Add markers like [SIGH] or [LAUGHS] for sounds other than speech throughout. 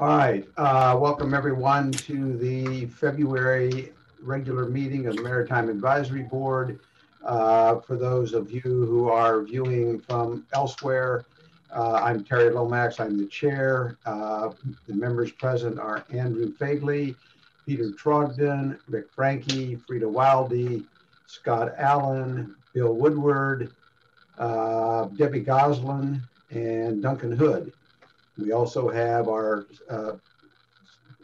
All right, uh, welcome everyone to the February regular meeting of the Maritime Advisory Board. Uh, for those of you who are viewing from elsewhere, uh, I'm Terry Lomax, I'm the chair. Uh, the members present are Andrew Fagley, Peter Trogdon, Rick Frankie, Frida Wildy, Scott Allen, Bill Woodward, uh, Debbie Goslin, and Duncan Hood. We also have our uh,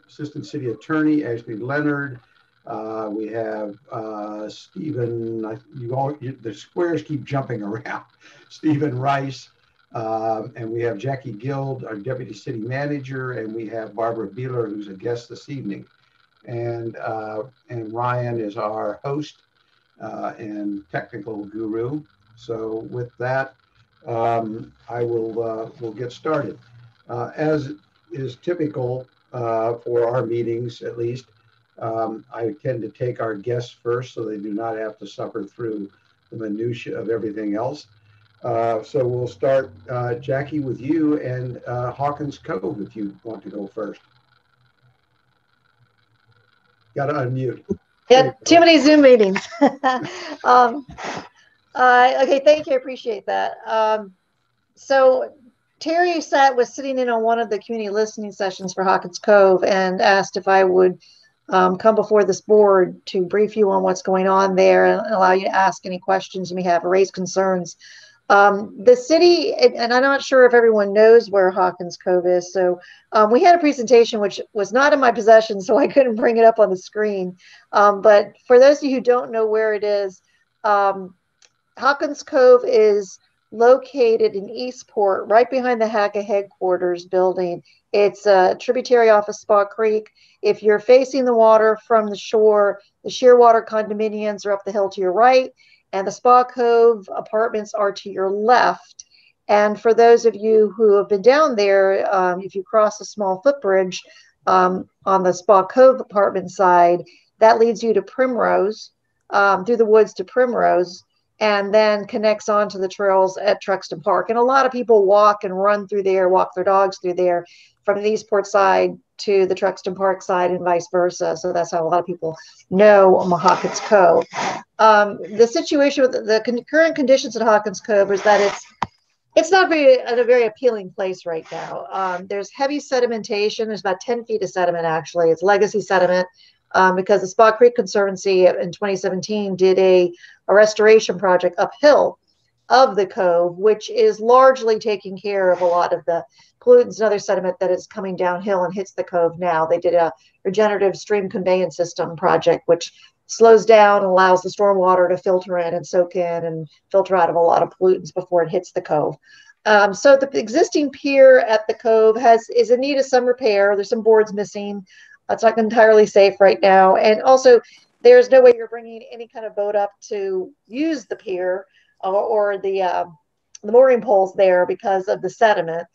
Assistant City Attorney, Ashley Leonard. Uh, we have uh, Stephen, you all, you, the squares keep jumping [LAUGHS] around. Stephen Rice, um, and we have Jackie Guild, our Deputy City Manager, and we have Barbara Beeler, who's a guest this evening. And, uh, and Ryan is our host uh, and technical guru. So with that, um, I will uh, will get started. Uh, as is typical uh, for our meetings, at least, um, I tend to take our guests first so they do not have to suffer through the minutia of everything else. Uh, so we'll start, uh, Jackie, with you and uh, Hawkins Cove if you want to go first. Got to unmute. Yeah, too many Zoom meetings. [LAUGHS] um, okay, thank you. I appreciate that. Um, so Terry sat was sitting in on one of the community listening sessions for Hawkins Cove and asked if I would um, come before this board to brief you on what's going on there and allow you to ask any questions you may have or raise concerns. Um, the city, and I'm not sure if everyone knows where Hawkins Cove is. So um, we had a presentation which was not in my possession, so I couldn't bring it up on the screen. Um, but for those of you who don't know where it is, um, Hawkins Cove is located in Eastport, right behind the HACA headquarters building. It's a tributary off of Spa Creek. If you're facing the water from the shore, the Shearwater condominiums are up the hill to your right, and the Spa Cove apartments are to your left. And for those of you who have been down there, um, if you cross a small footbridge um, on the Spa Cove apartment side, that leads you to Primrose, um, through the woods to Primrose and then connects onto the trails at Truxtun Park. And a lot of people walk and run through there, walk their dogs through there from the Eastport side to the Truxtun Park side and vice versa. So that's how a lot of people know Hawkins Cove. Um, the situation with the, the current conditions at Hawkins Cove is that it's it's not very a very appealing place right now. Um, there's heavy sedimentation. There's about 10 feet of sediment actually. It's legacy sediment um, because the Spa Creek Conservancy in 2017 did a, a restoration project uphill of the cove, which is largely taking care of a lot of the pollutants and other sediment that is coming downhill and hits the cove now. They did a regenerative stream conveyance system project, which slows down and allows the stormwater to filter in and soak in and filter out of a lot of pollutants before it hits the cove. Um, so the existing pier at the cove has is in need of some repair. There's some boards missing. It's not entirely safe right now. And also, there's no way you're bringing any kind of boat up to use the pier or, or the uh, the mooring poles there because of the sediment.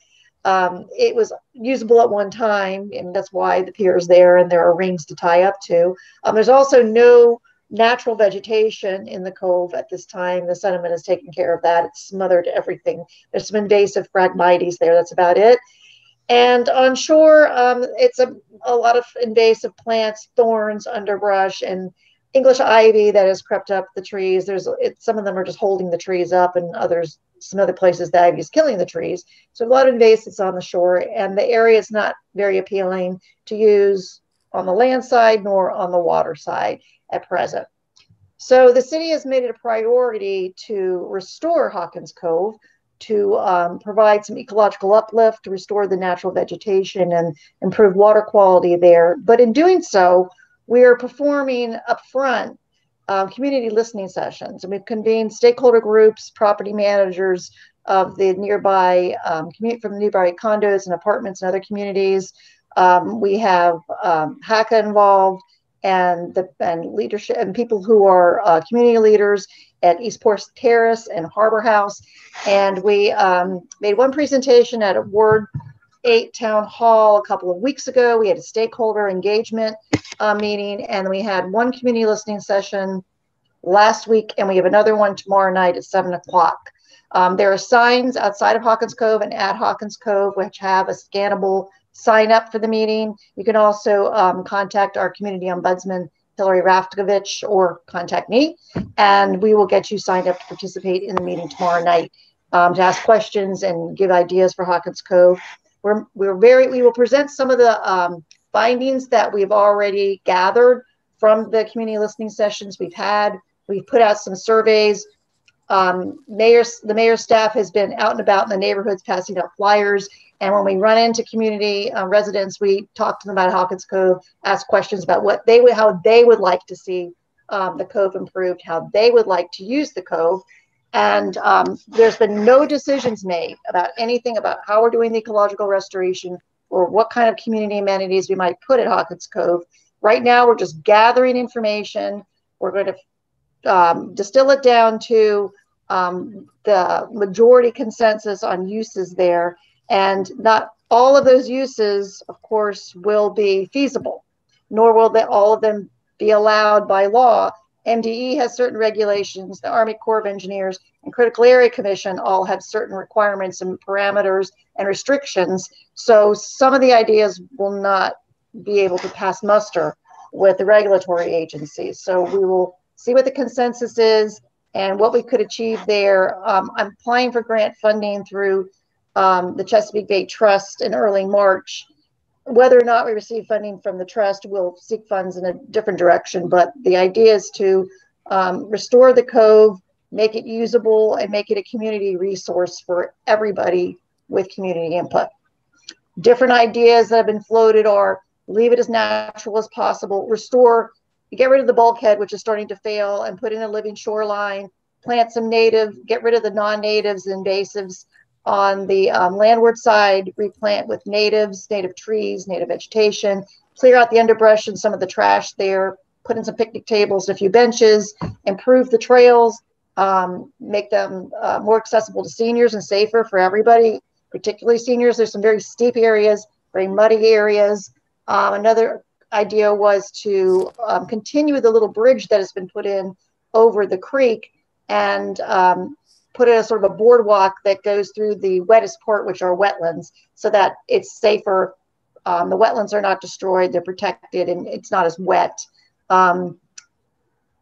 Um, it was usable at one time, and that's why the pier is there, and there are rings to tie up to. Um, there's also no natural vegetation in the cove at this time. The sediment has taken care of that. It's smothered everything. There's some invasive Phragmites there. That's about it. And on shore, um, it's a, a lot of invasive plants, thorns, underbrush, and English ivy that has crept up the trees. There's it, some of them are just holding the trees up, and others, some other places, the ivy is killing the trees. So a lot of invasives on the shore, and the area is not very appealing to use on the land side nor on the water side at present. So the city has made it a priority to restore Hawkins Cove to um, provide some ecological uplift, to restore the natural vegetation and improve water quality there. But in doing so, we are performing upfront um, community listening sessions. And we've convened stakeholder groups, property managers of the nearby, um, from the nearby condos and apartments and other communities. Um, we have um, HACA involved and the and leadership and people who are uh, community leaders at Eastport Terrace and Harbor House. And we um, made one presentation at a Ward 8 Town Hall a couple of weeks ago. We had a stakeholder engagement uh, meeting, and we had one community listening session last week, and we have another one tomorrow night at 7 o'clock. Um, there are signs outside of Hawkins Cove and at Hawkins Cove which have a scannable sign up for the meeting. You can also um, contact our community ombudsman, Hillary Raftovich, or contact me, and we will get you signed up to participate in the meeting tomorrow night um, to ask questions and give ideas for Hawkins Cove. We're, we're very, we will present some of the um, findings that we've already gathered from the community listening sessions we've had. We've put out some surveys. Um, mayor's, the mayor's staff has been out and about in the neighborhoods passing out flyers. And when we run into community uh, residents, we talk to them about Hawkins Cove, ask questions about what they would, how they would like to see um, the cove improved, how they would like to use the cove. And um, there's been no decisions made about anything about how we're doing the ecological restoration or what kind of community amenities we might put at Hawkins Cove. Right now, we're just gathering information. We're going to um, distill it down to um, the majority consensus on uses there. And not all of those uses, of course, will be feasible, nor will they, all of them be allowed by law. MDE has certain regulations, the Army Corps of Engineers and Critical Area Commission all have certain requirements and parameters and restrictions. So some of the ideas will not be able to pass muster with the regulatory agencies. So we will see what the consensus is and what we could achieve there. Um, I'm applying for grant funding through um, the Chesapeake Bay Trust in early March. Whether or not we receive funding from the trust, we'll seek funds in a different direction. But the idea is to um, restore the cove, make it usable, and make it a community resource for everybody with community input. Different ideas that have been floated are leave it as natural as possible, restore, get rid of the bulkhead, which is starting to fail, and put in a living shoreline, plant some native, get rid of the non natives, and invasives on the um, landward side, replant with natives, native trees, native vegetation, clear out the underbrush and some of the trash there, put in some picnic tables, and a few benches, improve the trails, um, make them uh, more accessible to seniors and safer for everybody, particularly seniors. There's some very steep areas, very muddy areas. Um, another idea was to um, continue the little bridge that has been put in over the creek and um, put in a sort of a boardwalk that goes through the wettest part, which are wetlands, so that it's safer. Um, the wetlands are not destroyed; they're protected, and it's not as wet. Um,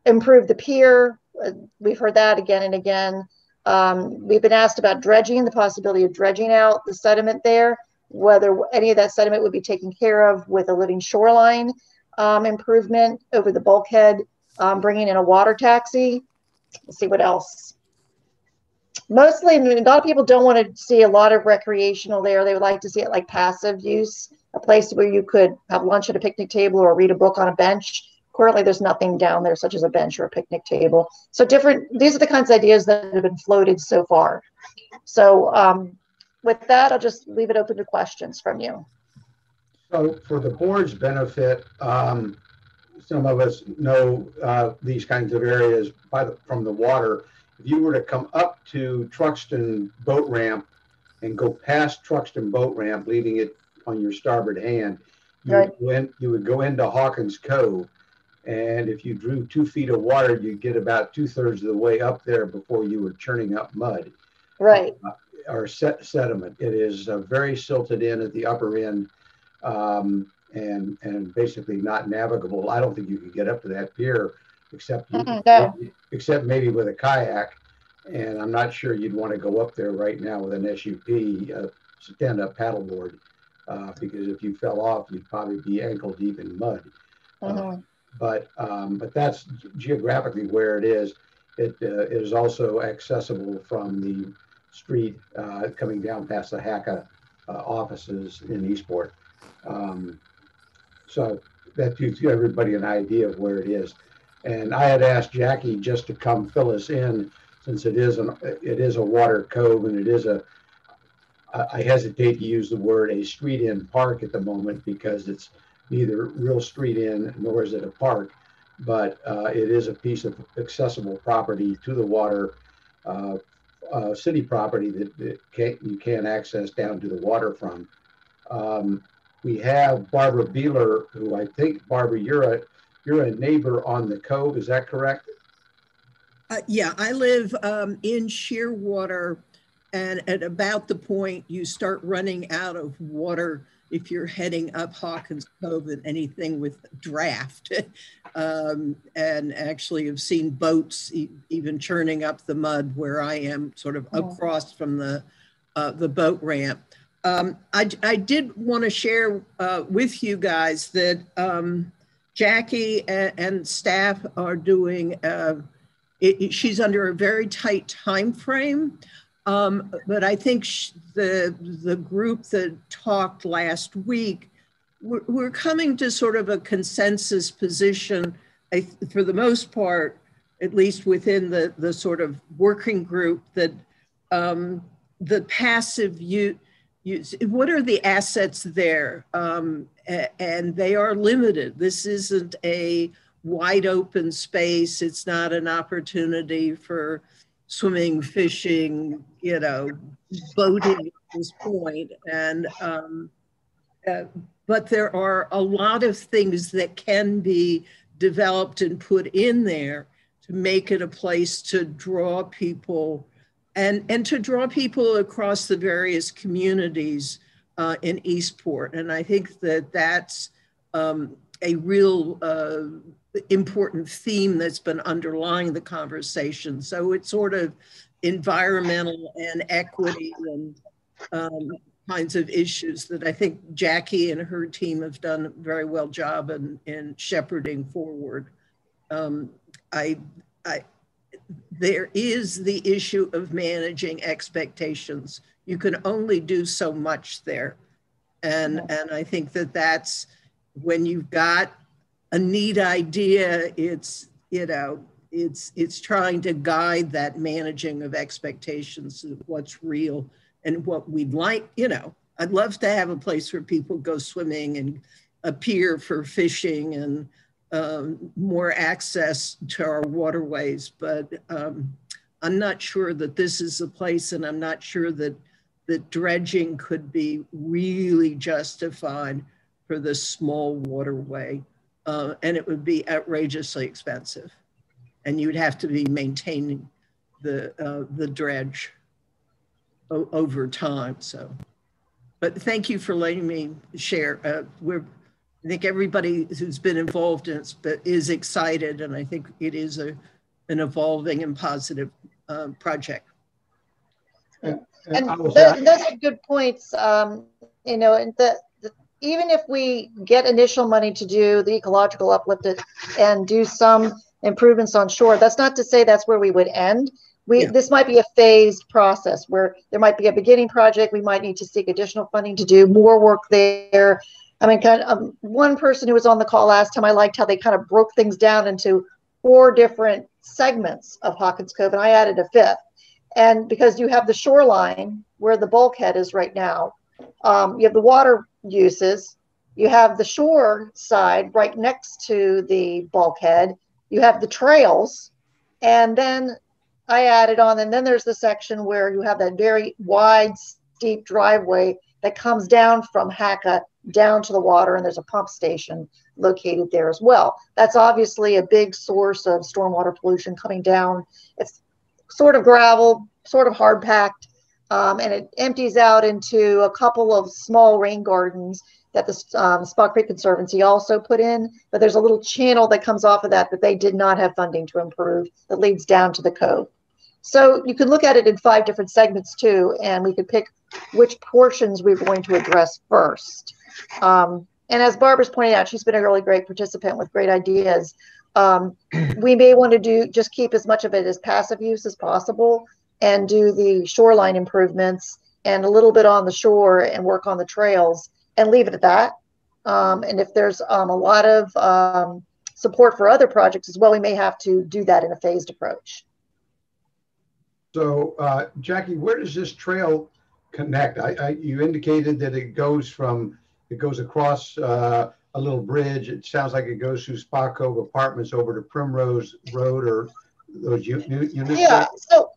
improve the pier. Uh, we've heard that again and again. Um, we've been asked about dredging, the possibility of dredging out the sediment there, whether any of that sediment would be taken care of with a living shoreline um, improvement over the bulkhead, um, bringing in a water taxi. Let's see what else mostly a lot of people don't want to see a lot of recreational there. They would like to see it like passive use a place where you could have lunch at a picnic table or read a book on a bench. Currently there's nothing down there such as a bench or a picnic table. So different these are the kinds of ideas that have been floated so far. So um, with that i'll just leave it open to questions from you. So for the board's benefit um, some of us know uh, these kinds of areas by the, from the water if you were to come up to Truxtun boat ramp and go past Truxtun boat ramp, leaving it on your starboard hand, you, right. would, go in, you would go into Hawkins Cove. And if you drew two feet of water, you'd get about two thirds of the way up there before you were churning up mud. Right. Uh, or set, sediment. It is uh, very silted in at the upper end um, and, and basically not navigable. I don't think you could get up to that pier except no. except maybe with a kayak. And I'm not sure you'd want to go up there right now with an SUP, uh, stand-up paddleboard, uh, because if you fell off, you'd probably be ankle deep in mud. Mm-hmm. but um, but that's geographically where it is. It, uh, it is also accessible from the street uh, coming down past the HACA uh, offices in Eastport. Um, so that gives everybody an idea of where it is. And I had asked Jackie just to come fill us in since it is an it is a water cove and it is a I hesitate to use the word a street in park at the moment because it's neither real street in nor is it a park, but uh, it is a piece of accessible property to the water, uh, uh, city property that, that can, you can access down to the water from. Um, we have Barbara Beeler, who I think Barbara, you're a you're a neighbor on the cove, is that correct? Uh, yeah, I live um, in Shearwater, and at about the point you start running out of water if you're heading up Hawkins Cove and anything with draft. [LAUGHS] um, and actually have seen boats e even churning up the mud where I am, sort of Oh. across from the, uh, the boat ramp. Um, I, I did want to share uh, with you guys that um, Jackie and, and staff are doing, uh, it, she's under a very tight time frame. Um, but I think sh- the, the group that talked last week, we're, we're coming to sort of a consensus position, I, for the most part, at least within the, the sort of working group that um, the passive use, what are the assets there? Um, and they are limited. This isn't a wide open space. It's not an opportunity for swimming, fishing, you know, boating at this point. And, um, uh, but there are a lot of things that can be developed and put in there to make it a place to draw people and, and to draw people across the various communities uh, in Eastport. And I think that that's um, a real uh, important theme that's been underlying the conversation. So it's sort of environmental and equity and um, kinds of issues that I think Jackie and her team have done a very well job in, in shepherding forward. Um, I, I, there is the issue of managing expectations. You can only do so much there. And, and I think that that's when you've got a neat idea, it's, you know, it's, it's trying to guide that managing of expectations of what's real and what we'd like, you know, I'd love to have a place where people go swimming and a pier for fishing and um, more access to our waterways. But um, I'm not sure that this is the place, and I'm not sure that that dredging could be really justified for this small waterway, uh, and it would be outrageously expensive, and you'd have to be maintaining the uh, the dredge over time. So, but thank you for letting me share. Uh, we're I think everybody who's been involved in it but is excited, and I think it is a an evolving and positive uh, project. And And I will those are good points. Um, you know, and the, the, even if we get initial money to do the ecological uplift and do some improvements on shore, that's not to say that's where we would end. We, Yeah. this might be a phased process where there might be a beginning project. We might need to seek additional funding to do more work there. I mean, kind of, um, one person who was on the call last time, I liked how they kind of broke things down into four different segments of Hawkins Cove, and I added a fifth. And because you have the shoreline where the bulkhead is right now, um, you have the water uses, you have the shore side right next to the bulkhead, you have the trails, and then I added on, and then there's the section where you have that very wide, steep driveway that comes down from HACA down to the water, and there's a pump station located there as well. That's obviously a big source of stormwater pollution coming down. It's sort of gravel, sort of hard packed, um, and it empties out into a couple of small rain gardens that the um, Spa Creek Conservancy also put in. But there's a little channel that comes off of that that they did not have funding to improve that leads down to the cove. So you could look at it in five different segments too, and we could pick which portions we're going to address first. Um, and as Barbara's pointed out, she's been a really great participant with great ideas. Um, [CLEARS THROAT] we may want to do just keep as much of it as passive use as possible and do the shoreline improvements and a little bit on the shore and work on the trails and leave it at that. Um, and if there's um, a lot of um, support for other projects as well, we may have to do that in a phased approach. So, uh, Jackie, where does this trail connect? I, I, you indicated that it goes from, it goes across, uh, a little bridge. It sounds like it goes through Spa Cove Apartments over to Primrose Road or those units. Yeah, so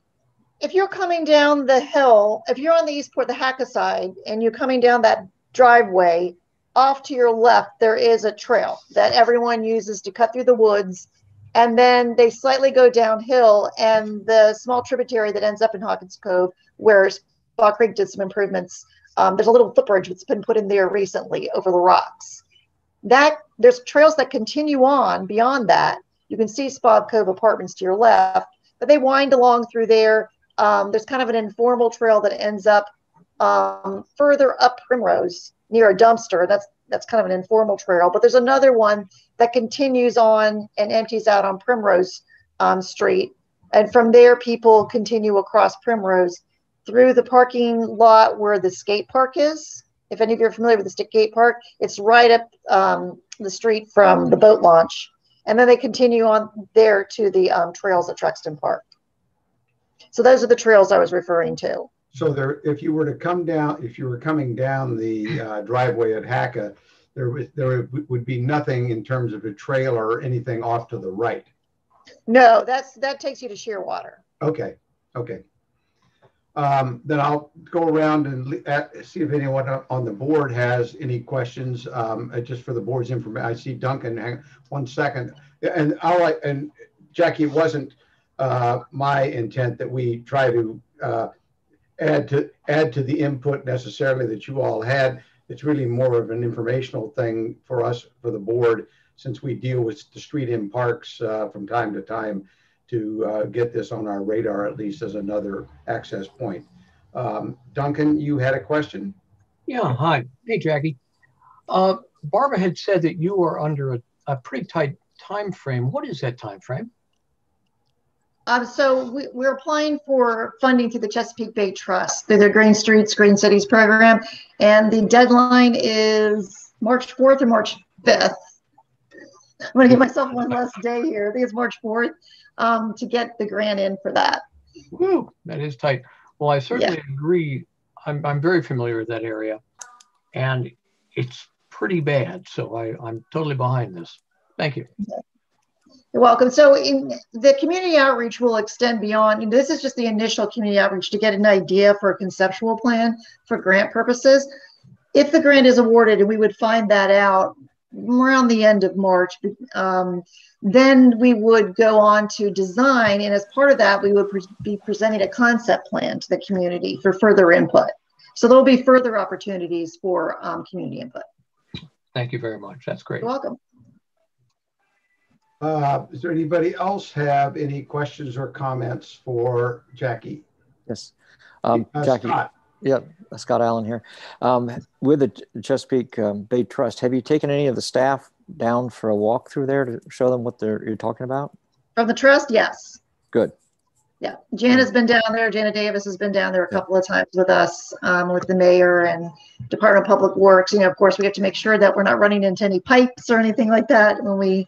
if you're coming down the hill, if you're on the Eastport, the HACA side, and you're coming down that driveway, off to your left, there is a trail that everyone uses to cut through the woods. And then they slightly go downhill, and the small tributary that ends up in Hawkins Cove, where Spa Creek did some improvements, Um, there's a little footbridge that's been put in there recently over the rocks. That there's trails that continue on beyond that. You can see Spa Cove Apartments to your left, but they wind along through there. Um, there's kind of an informal trail that ends up um, further up Primrose near a dumpster. That's that's kind of an informal trail. But there's another one that continues on and empties out on Primrose um, Street, and from there people continue across Primrose through the parking lot where the skate park is. If any of you are familiar with the skate park, it's right up um, the street from the boat launch, and then they continue on there to the um, trails at Truxtun Park. So those are the trails I was referring to. So there, if you were to come down, if you were coming down the uh, driveway at HACA, there was, there would be nothing in terms of a trail or anything off to the right. No, that's, that takes you to Shearwater. Okay, okay. Um, then I'll go around and at, see if anyone on the board has any questions, um, uh, just for the board's information. I see Duncan, hang one second. And I'll, and Jackie, it wasn't uh, my intent that we try to uh, add to add to the input necessarily that you all had. It's really more of an informational thing for us, for the board, since we deal with the street in parks uh, from time to time to uh, get this on our radar, at least as another access point. Um, Duncan, you had a question? Yeah, hi. Hey, Jackie. Uh, Barbara had said that you are under a, a pretty tight time frame. What is that time frame? Um, so we, we're applying for funding through the Chesapeake Bay Trust through their Green Streets, Green Cities program. And the deadline is March 4th or March 5th. I'm going to give myself one less day here. I think it's March 4th um, to get the grant in for that. Woo, that is tight. Well, I certainly yeah. agree. I'm, I'm very familiar with that area and it's pretty bad. So I, I'm totally behind this. Thank you. Okay. You're welcome. So in the community outreach will extend beyond, this is just the initial community outreach to get an idea for a conceptual plan for grant purposes. If the grant is awarded and we would find that out around the end of March, um, then we would go on to design. And as part of that, we would pre be presenting a concept plan to the community for further input. So there'll be further opportunities for um, community input. Thank you very much. That's great. You're welcome. Uh, does there anybody else have any questions or comments for Jackie? Yes. Um, uh, Jackie. Scott. Yeah, Scott Allen here. Um, with the Chesapeake um, Bay Trust, have you taken any of the staff down for a walk through there to show them what they're you're talking about? From the trust, yes. Good. Yeah, Janet's been down there. Janet Davis has been down there a couple of times with us, um, with the mayor and Department of Public Works. You know, of course, we have to make sure that we're not running into any pipes or anything like that when we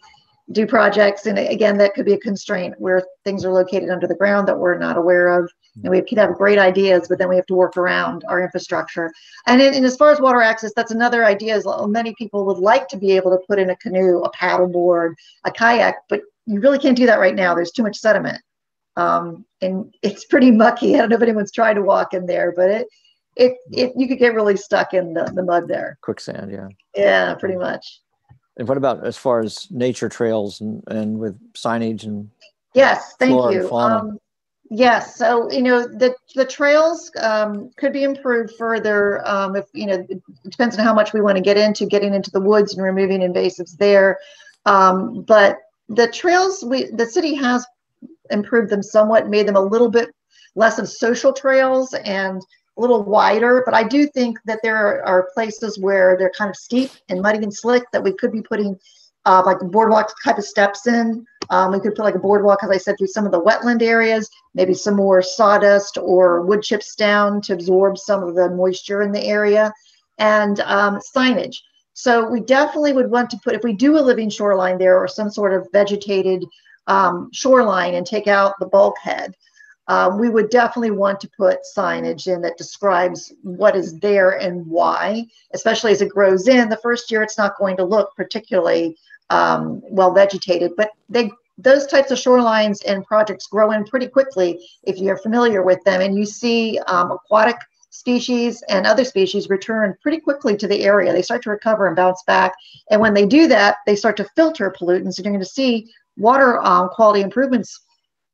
do projects. And again, that could be a constraint where things are located under the ground that we're not aware of. And we could have great ideas, but then we have to work around our infrastructure. And, in, and as far as water access, that's another idea. Is many people would like to be able to put in a canoe, a paddleboard, a kayak, but you really can't do that right now. There's too much sediment, um, and it's pretty mucky. I don't know if anyone's tried to walk in there, but it, it, it you could get really stuck in the, the mud there. Quicksand, yeah. Yeah, pretty much. And what about as far as nature trails and, and with signage and yes, thank you. Um, yes, so you know the the trails um, could be improved further um, if you know it depends on how much we want to get into getting into the woods and removing invasives there. Um, but the trails we the city has improved them somewhat, made them a little bit less of social trails and a little wider, but I do think that there are, places where they're kind of steep and muddy and slick that we could be putting uh, like boardwalk type of steps in. Um, we could put like a boardwalk, as I said, through some of the wetland areas, maybe some more sawdust or wood chips down to absorb some of the moisture in the area, and um, signage. So we definitely would want to put, if we do a living shoreline there or some sort of vegetated um, shoreline and take out the bulkhead, um, we would definitely want to put signage in that describes what is there and why, especially as it grows in. The first year, it's not going to look particularly um, well vegetated, but they those types of shorelines and projects grow in pretty quickly if you're familiar with them, and you see um, aquatic species and other species return pretty quickly to the area. They start to recover and bounce back, and when they do that, they start to filter pollutants, and you're going to see water um, quality improvements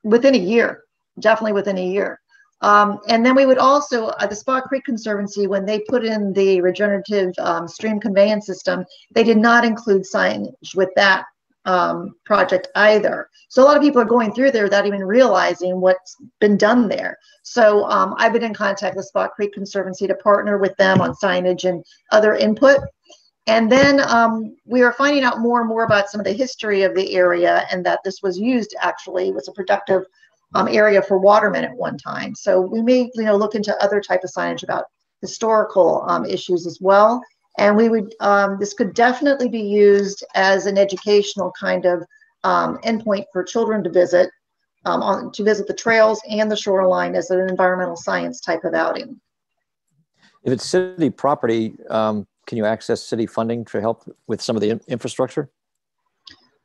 within a year definitely within a year. Um, and then we would also, uh, the Spa Creek Conservancy, when they put in the regenerative um, stream conveyance system, they did not include signage with that um, project either. So a lot of people are going through there without even realizing what's been done there. So um, I've been in contact with Spa Creek Conservancy to partner with them on signage and other input. And then um, we are finding out more and more about some of the history of the area and that this was used actually was a productive um, area for watermen at one time. So we may you know look into other type of signage about historical um, issues as well. And we would um, this could definitely be used as an educational kind of um, endpoint for children to visit um, on, to visit the trails and the shoreline as an environmental science type of outing. If it's city property, um, can you access city funding to help with some of the infrastructure?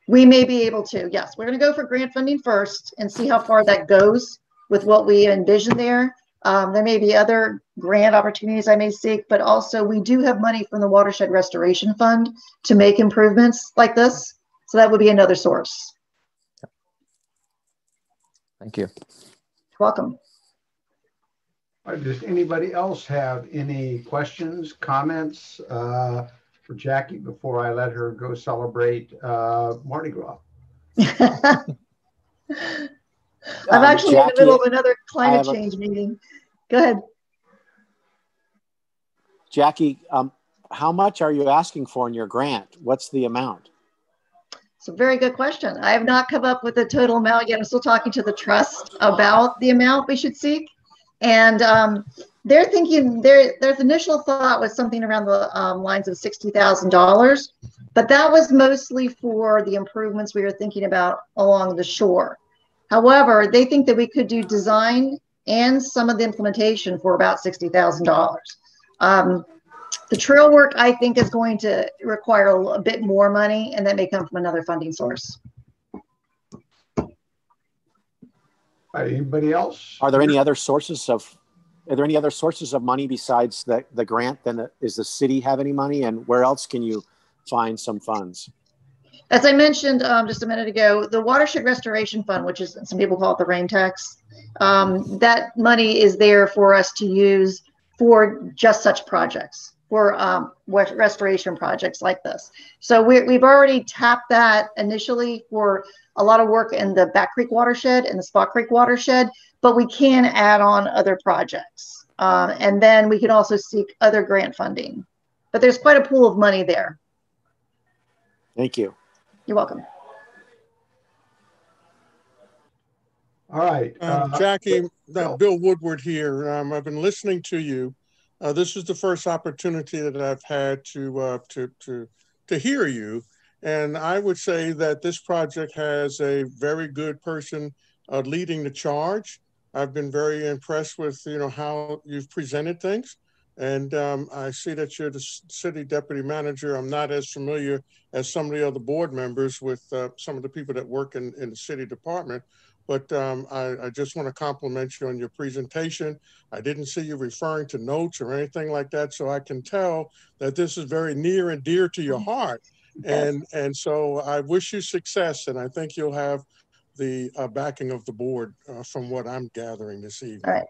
We may be able to, yes. We're going to go for grant funding first and see how far that goes with what we envision there. Um, there may be other grant opportunities I may seek, but also we do have money from the Watershed Restoration Fund to make improvements like this. So that would be another source. Thank you. Welcome. Does anybody else have any questions, comments uh, for Jackie before I let her go celebrate uh, Mardi Gras? [LAUGHS] I'm um, actually Jackie, in the middle of another climate change a, meeting. Go ahead. Jackie, um, how much are you asking for in your grant? What's the amount? It's a very good question. I have not come up with a total amount yet. I'm still talking to the trust about the amount we should seek. And um, they're thinking their their initial thought was something around the um, lines of sixty thousand dollars, but that was mostly for the improvements we were thinking about along the shore. However, they think that we could do design and some of the implementation for about sixty thousand um, dollars. The trail work, I think, is going to require a, a bit more money, and that may come from another funding source. Anybody else? Are there any other sources of are there any other sources of money besides the, the grant? Then the, is the city have any money, and where else can you find some funds? As I mentioned um, just a minute ago, the Watershed Restoration Fund, which is some people call it the rain tax, um, that money is there for us to use for just such projects for um, restoration projects like this. So we have already tapped that initially for a lot of work in the Back Creek watershed and the Spa Creek watershed, but we can add on other projects. Um, and then we can also seek other grant funding. But there's quite a pool of money there. Thank you. You're welcome. All right. Um, uh, Jackie, Bill. Bill Woodward here. Um, I've been listening to you uh, this is the first opportunity that I've had to uh, to to to hear you, and I would say that this project has a very good person uh, leading the charge. I've been very impressed with you know how you've presented things, and um, I see that you're the city deputy manager. I'm not as familiar as some of the other board members with uh, some of the people that work in, in the city department, but um, I, I, just want to compliment you on your presentation. I didn't see you referring to notes or anything like that, so I can tell that this is very near and dear to your heart. And and so I wish you success, and I think you'll have the uh, backing of the board uh, from what I'm gathering this evening. All right.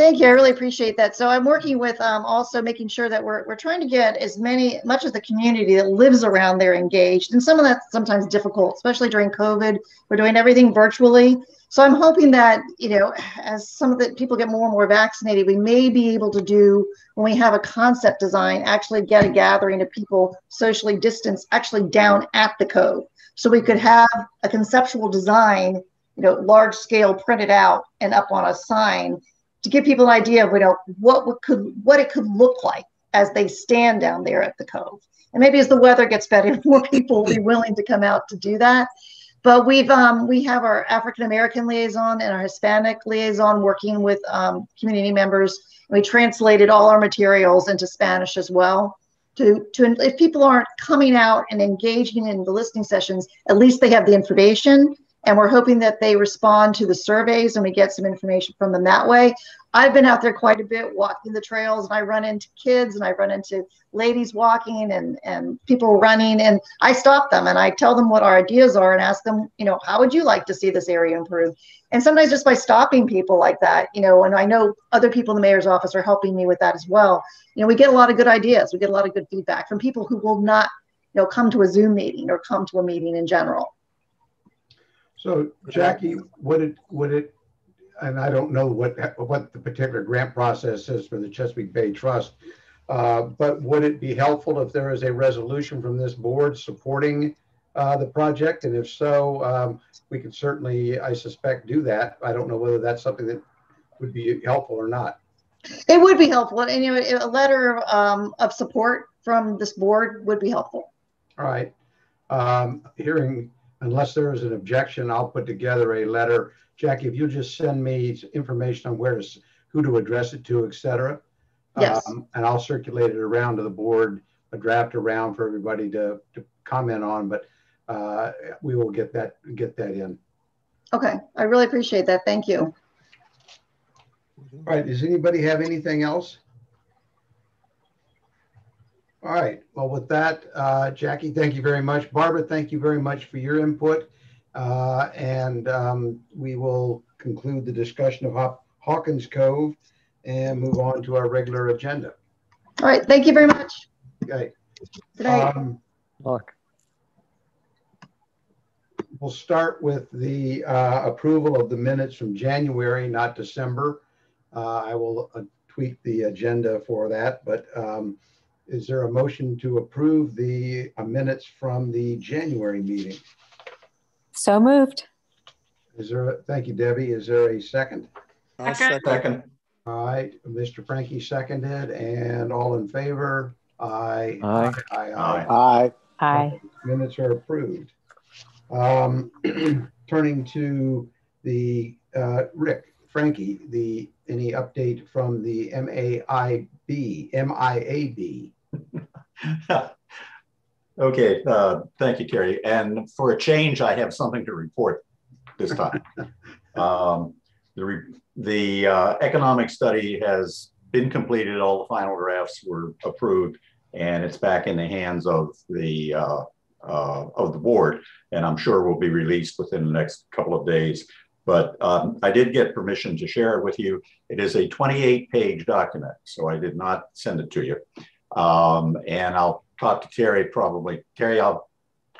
Thank you. I really appreciate that. So I'm working with um, also making sure that we're, we're trying to get as many, much of the community that lives around there engaged. And some of that's sometimes difficult, especially during COVID. We're doing everything virtually. So I'm hoping that, you know, as some of the people get more and more vaccinated, we may be able to do, when we have a concept design, actually get a gathering of people socially distanced actually down at the cove. So we could have a conceptual design, you know, large scale printed out and up on a sign to give people an idea of you know what could what it could look like as they stand down there at the cove. And maybe as the weather gets better, [LAUGHS] more people will be willing to come out to do that. But we've um, we have our African American liaison and our Hispanic liaison working with um, community members. We translated all our materials into Spanish as well. To, to if people aren't coming out and engaging in the listening sessions, at least they have the information and we're hoping that they respond to the surveys and we get some information from them that way. I've been out there quite a bit walking the trails and I run into kids and I run into ladies walking and, and people running and I stop them and I tell them what our ideas are and ask them, you know, how would you like to see this area improve? And sometimes just by stopping people like that, you know, and I know other people in the mayor's office are helping me with that as well. You know, we get a lot of good ideas. We get a lot of good feedback from people who will not, you know, come to a Zoom meeting or come to a meeting in general. So Jackie, would it, would it, and I don't know what, what the particular grant process is for the Chesapeake Bay Trust, uh, but would it be helpful if there is a resolution from this board supporting uh, the project? And if so, um, we could certainly, I suspect, do that. I don't know whether that's something that would be helpful or not. It would be helpful. And, you know, a letter um, of support from this board would be helpful. All right. Um, hearing unless there is an objection, I'll put together a letter. Jackie, if you just send me information on where to, who to address it to, et cetera. Yes. Um, and I'll circulate it around to the board, a draft around for everybody to, to comment on, but uh, we will get that, get that in. Okay. I really appreciate that. Thank you. All right. Does anybody have anything else? All right. Well, with that, uh, Jackie, thank you very much. Barbara, thank you very much for your input. Uh, and um, we will conclude the discussion of Haw Hawkins Cove and move on to our regular agenda. All right. Thank you very much. Okay. Good night. Um, Look, we'll start with the uh, approval of the minutes from January, not December. Uh, I will uh, tweak the agenda for that, but um, is there a motion to approve the uh, minutes from the January meeting? So moved. Is there, a- thank you, Debbie. Is there a second? I'll second. All right, Mr. Frankie seconded and all in favor? Aye. Aye. Aye, aye. Aye. Aye. Minutes are approved. Um, [CLEARS THROAT] Turning to the, uh, Rick, Frankie, the, any update from the MAIB, MIAB? [LAUGHS] Okay, uh, thank you, Terry. And for a change, I have something to report this time. [LAUGHS] Um, the re- the uh, economic study has been completed. All the final drafts were approved, and it's back in the hands of the uh, uh, of the board. And I'm sure will be released within the next couple of days. But um, I did get permission to share it with you. It is a 28 page document, so I did not send it to you. Um, and I'll talk to Terry probably. Terry, I'll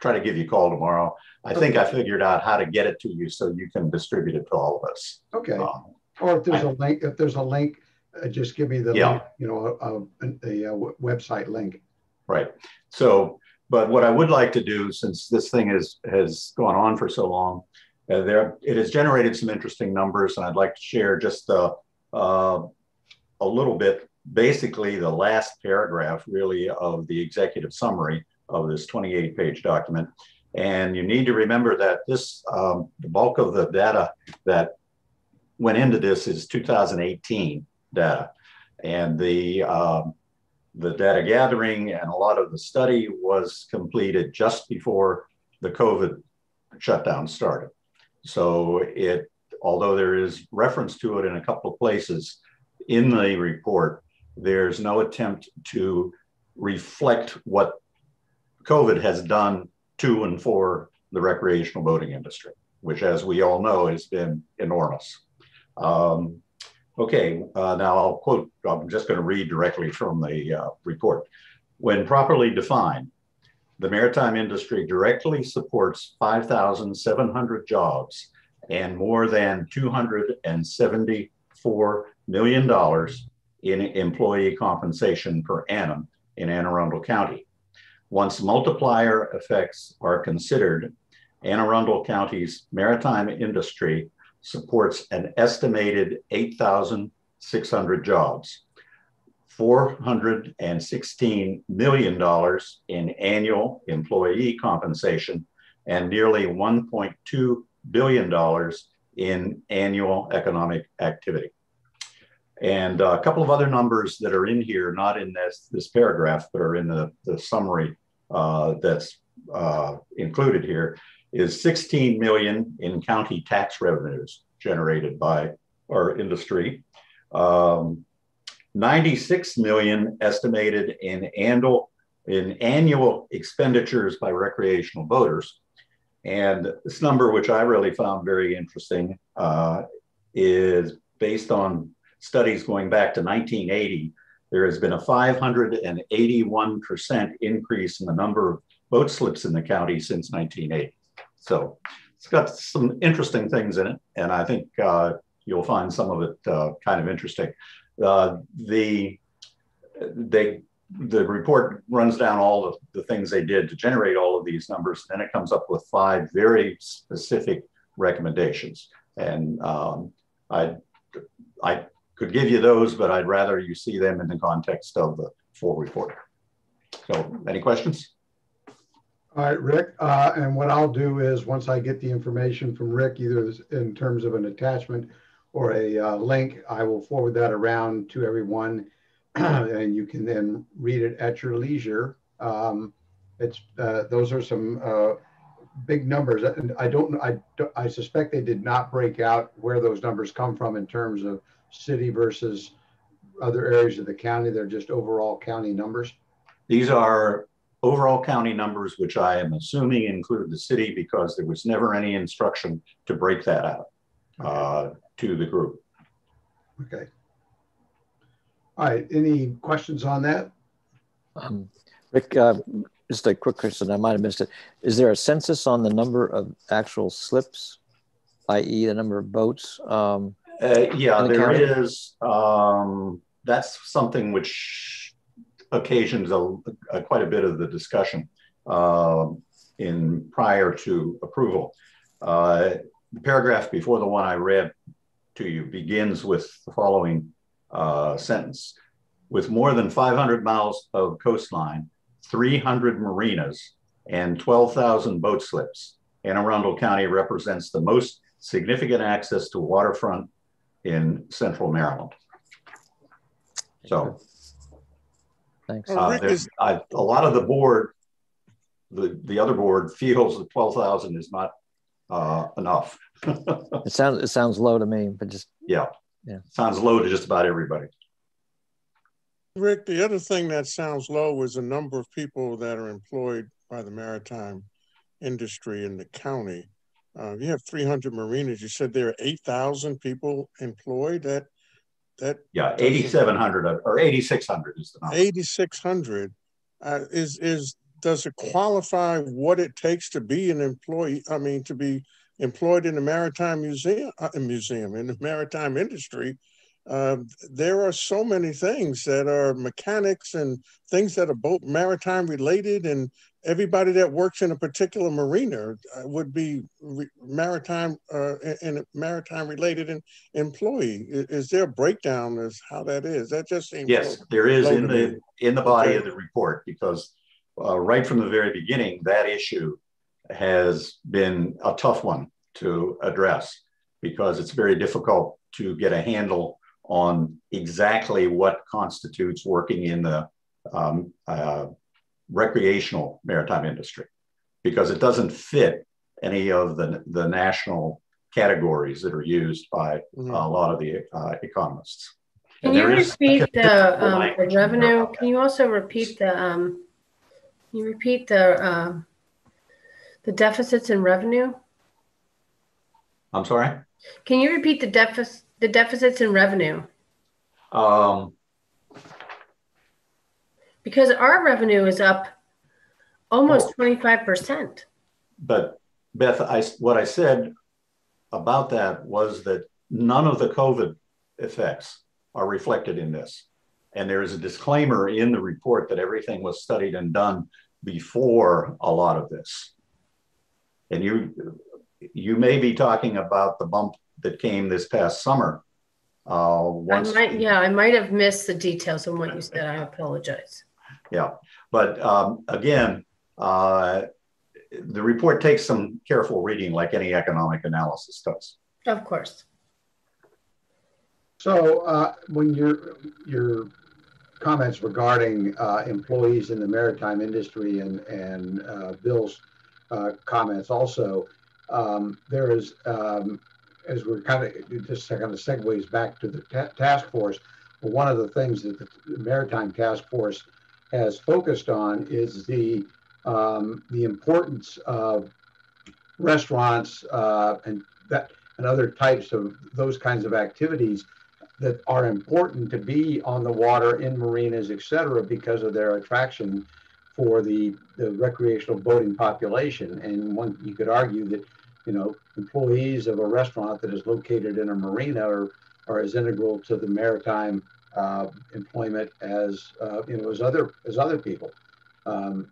try to give you a call tomorrow. I think I figured out how to get it to you so you can distribute it to all of us. Okay, Um, or if there's a link, if there's a link, uh, just give me the, Yeah. link, you know, a, a, a website link. Right. So, but what I would like to do, since this thing is has gone on for so long, uh, there it has generated some interesting numbers, and I'd like to share just uh, uh, a little bit. Basically, the last paragraph, really, of the executive summary of this 28-page document. And you need to remember that this, um, the bulk of the data that went into this is 2018 data, and the um, the data gathering and a lot of the study was completed just before the COVID shutdown started. So it, although there is reference to it in a couple of places in the report, there's no attempt to reflect what COVID has done to and for the recreational boating industry, which, as we all know, has been enormous. Um, Okay, uh, now I'll quote, I'm just going to read directly from the uh, report. When properly defined, the maritime industry directly supports 5,700 jobs and more than $274 million in employee compensation per annum in Anne Arundel County. Once multiplier effects are considered, Anne Arundel County's maritime industry supports an estimated 8,600 jobs, $416 million in annual employee compensation, and nearly $1.2 billion in annual economic activity. And a couple of other numbers that are in here, not in this, this paragraph, but are in the, the summary uh, that's uh, included here is 16 million in county tax revenues generated by our industry, Um, 96 million estimated in annual in annual expenditures by recreational boaters. And this number, which I really found very interesting, uh, is based on studies going back to 1980. There has been a 581% increase in the number of boat slips in the county since 1980. So it's got some interesting things in it, and I think uh, you'll find some of it uh, kind of interesting. Uh, the they the report runs down all of the things they did to generate all of these numbers. and Then it comes up with five very specific recommendations. And um, I, I could give you those, but I'd rather you see them in the context of the full report. So any questions? All right, Rick. Uh, and what I'll do is once I get the information from Rick, either in terms of an attachment or a uh, link, I will forward that around to everyone [CLEARS THROAT] and you can then read it at your leisure. Um, it's uh, those are some uh, big numbers, and I don't I I suspect they did not break out where those numbers come from in terms of city versus other areas of the county. They're just overall county numbers. These are overall county numbers, which I am assuming include the city because there was never any instruction to break that out uh, to the group. Okay. All right, any questions on that? Um, Rick, uh, just a quick question, I might have missed it. Is there a census on the number of actual slips, i.e. the number of boats? Um, uh, yeah, the there county? is. Um, that's something which occasions a, a, quite a bit of the discussion uh, in prior to approval. Uh, the paragraph before the one I read to you begins with the following uh, sentence. With more than 500 miles of coastline, 300 marinas, and 12,000 boat slips, Anne Arundel County represents the most significant access to waterfront in central Maryland. So, thanks. Uh, I, a lot of the board, the, the other board feels that 12,000 is not uh, enough. [LAUGHS] it sounds it sounds low to me, but just yeah. Yeah. Sounds low to just about everybody. Rick, the other thing that sounds low is the number of people that are employed by the maritime industry in the county. Uh, you have 300 marinas. You said there are 8,000 people employed. That that yeah, 8,700 or 8,600 is the number. 8,600 uh, is is does it qualify what it takes to be an employee? I mean, to be employed in the maritime museum, uh, museum in the maritime industry, uh, there are so many things that are mechanics and things that are both maritime related, and everybody that works in a particular marina uh, would be re- maritime uh, and maritime related in, employee. Is, is, there a breakdown as how that is? That just seems yes, there is in the in the body okay. of the report because uh, right from the very beginning that issue has been a tough one to address because it's very difficult to get a handle on exactly what constitutes working in the um, uh, recreational maritime industry because it doesn't fit any of the, the national categories that are used by mm-hmm. a lot of the uh, economists. Can you repeat the, um, the revenue? Can you also repeat the um, you repeat the uh, the deficits in revenue? I'm sorry? Can you repeat the deficit the deficits in revenue? Um, because our revenue is up almost 25%. But Beth, I, what I said about that was that none of the COVID effects are reflected in this. And there is a disclaimer in the report that everything was studied and done before a lot of this. And you, you may be talking about the bump that came this past summer. Uh, once, I might, yeah, I might have missed the details on what you said. I apologize. Yeah, but um, again, uh, the report takes some careful reading, like any economic analysis does. Of course. So uh, when your your comments regarding uh, employees in the maritime industry and and uh, Bill's uh, comments also, um, there is um, as we're kind of just kind of segues back to the ta task force, one of the things that the Maritime Task Force has focused on is the um, the importance of restaurants uh, and that and other types of those kinds of activities that are important to be on the water in marinas, et cetera, because of their attraction for the, the recreational boating population. And one, you could argue that, you know, employees of a restaurant that is located in a marina are, are as integral to the maritime uh, employment as, uh, you know, as other, as other people. Um,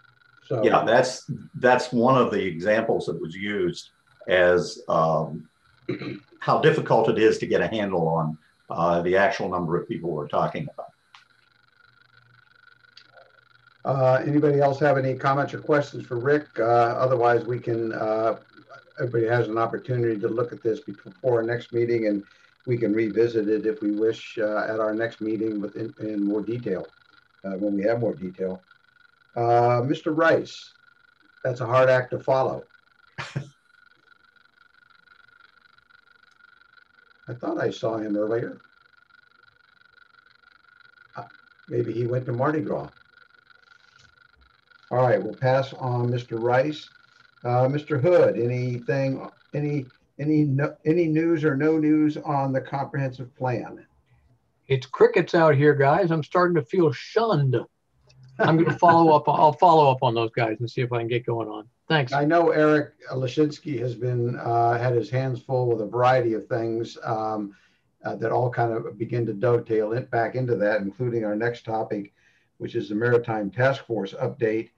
so yeah, that's that's one of the examples that was used as um, [CLEARS THROAT] how difficult it is to get a handle on uh, the actual number of people we're talking about. Uh, anybody else have any comments or questions for Rick? Uh, otherwise, we can, uh, everybody has an opportunity to look at this before our next meeting and we can revisit it if we wish uh, at our next meeting with in, in more detail, uh, when we have more detail. Uh, Mr. Rice, that's a hard act to follow. [LAUGHS] I thought I saw him earlier. Uh, maybe he went to Mardi Gras. All right, we'll pass on Mr. Rice. Uh, Mr. Hood, anything, any, any, no, any news or no news on the comprehensive plan? It's crickets out here, guys. I'm starting to feel shunned. I'm going to follow up. I'll follow up on those guys and see if I can get going on. Thanks. I know Eric Leshinsky has been uh, had his hands full with a variety of things um, uh, that all kind of begin to dovetail it back into that, including our next topic, which is the Maritime Task Force update.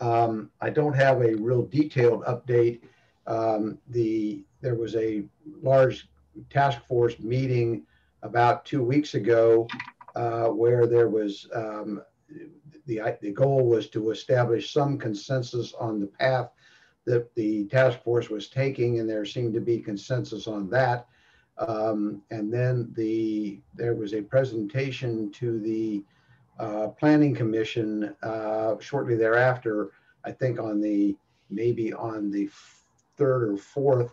Um, I don't have a real detailed update. Um, the there was a large task force meeting about two weeks ago uh, where there was um, the, the goal was to establish some consensus on the path that the task force was taking, and there seemed to be consensus on that. Um, and then the there was a presentation to the uh, Planning Commission uh, shortly thereafter. I think on the maybe on the third or fourth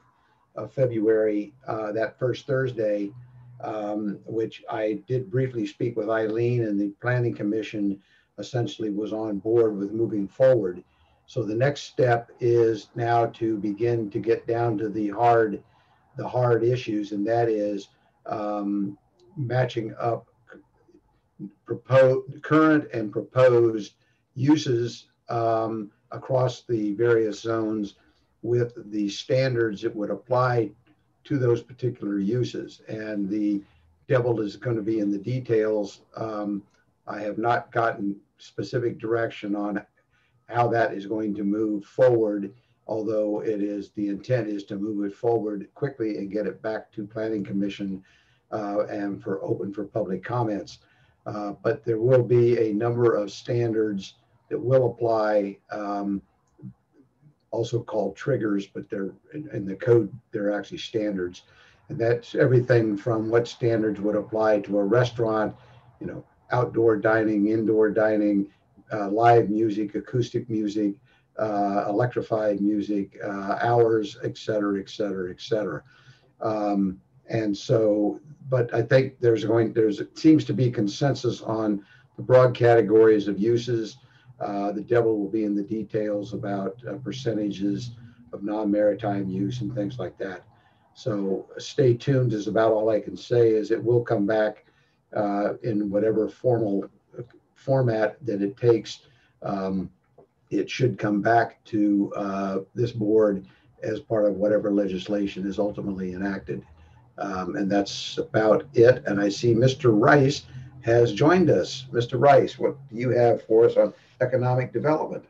of February, uh, that first Thursday, um, which I did briefly speak with Eileen and the Planning Commission essentially was on board with moving forward. So the next step is now to begin to get down to the hard, the hard issues, and that is um, matching up proposed, current and proposed uses um, across the various zones with the standards that would apply to those particular uses. And the devil is going to be in the details. Um, I have not gotten specific direction on how that is going to move forward, although it is the intent is to move it forward quickly and get it back to Planning Commission uh, and for open for public comments. Uh, but there will be a number of standards that will apply, um, also called triggers, but they're in, in the code, they're actually standards. And that's everything from what standards would apply to a restaurant, you know, outdoor dining, indoor dining, uh, live music, acoustic music, uh, electrified music, uh, hours, et cetera, et cetera, et cetera. Um, and so, but I think there's going, there's, it seems to be consensus on the broad categories of uses. Uh, the devil will be in the details about uh, percentages of non-maritime use and things like that. So stay tuned is about all I can say is it will come back uh, in whatever formal format that it takes. Um, it should come back to uh, this board as part of whatever legislation is ultimately enacted. Um, and that's about it. And I see Mr. Rice has joined us. Mr. Rice, what do you have for us on economic development?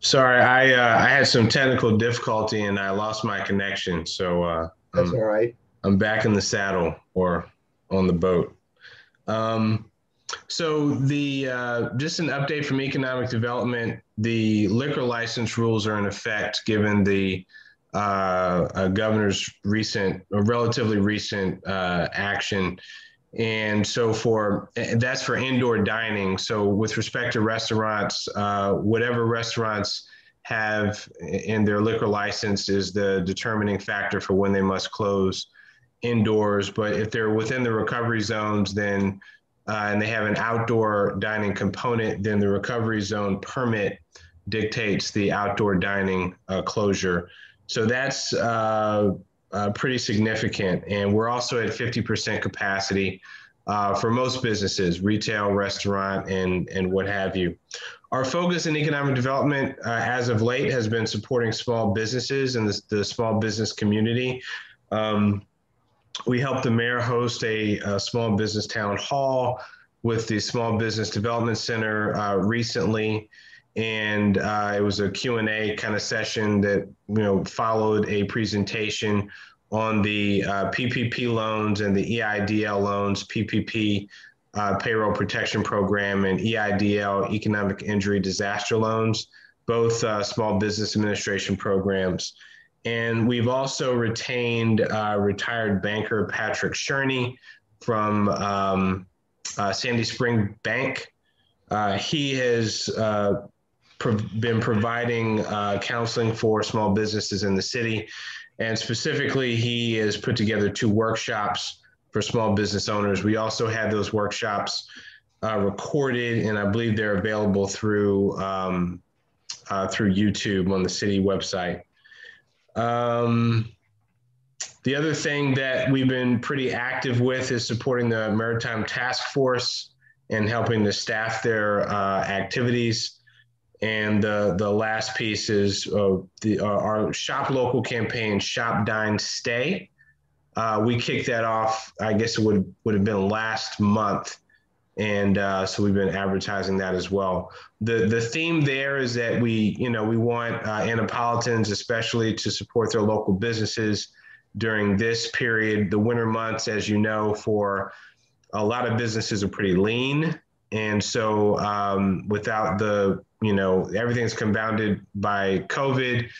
Sorry, I uh, I had some technical difficulty and I lost my connection. So uh, that's all right. I'm back in the saddle or on the boat. Um, so the uh, just an update from economic development. The liquor license rules are in effect given the uh, governor's recent, relatively recent uh, action. And so for that's for indoor dining. So with respect to restaurants, uh, whatever restaurants have in their liquor license is the determining factor for when they must close indoors, but if they're within the recovery zones, then uh, and they have an outdoor dining component, then the recovery zone permit dictates the outdoor dining uh, closure. So that's uh, uh pretty significant. And we're also at 50% capacity uh, for most businesses, retail, restaurant, and, and what have you. Our focus in economic development uh, as of late has been supporting small businesses and the, the small business community. Um, we helped the mayor host a, a, small business town hall with the Small Business Development Center uh, recently. And uh, it was a Q&A kind of session that, you know, followed a presentation on the uh, PPP loans and the EIDL loans, PPP uh, payroll protection program and EIDL economic injury disaster loans, both uh, small business administration programs. And we've also retained uh, retired banker Patrick Sherney from um, uh, Sandy Spring Bank. He has pro- been providing counseling for small businesses in the city and specifically, he has put together two workshops for small business owners. We also had those workshops uh, recorded, and I believe they're available through um, uh, through YouTube on the city website. Um, the other thing that we've been pretty active with is supporting the Maritime Task Force and helping to staff their uh, activities. And the, the last piece is uh, the, uh, our Shop Local campaign, Shop Dine Stay. Uh, we kicked that off, I guess it would, would have been last month. And uh, so we've been advertising that as well. The, the theme there is that we, you know, we want uh, Annapolitans especially to support their local businesses during this period. The winter months, as you know, for a lot of businesses are pretty lean. And so um, without the you know, everything's compounded by COVID.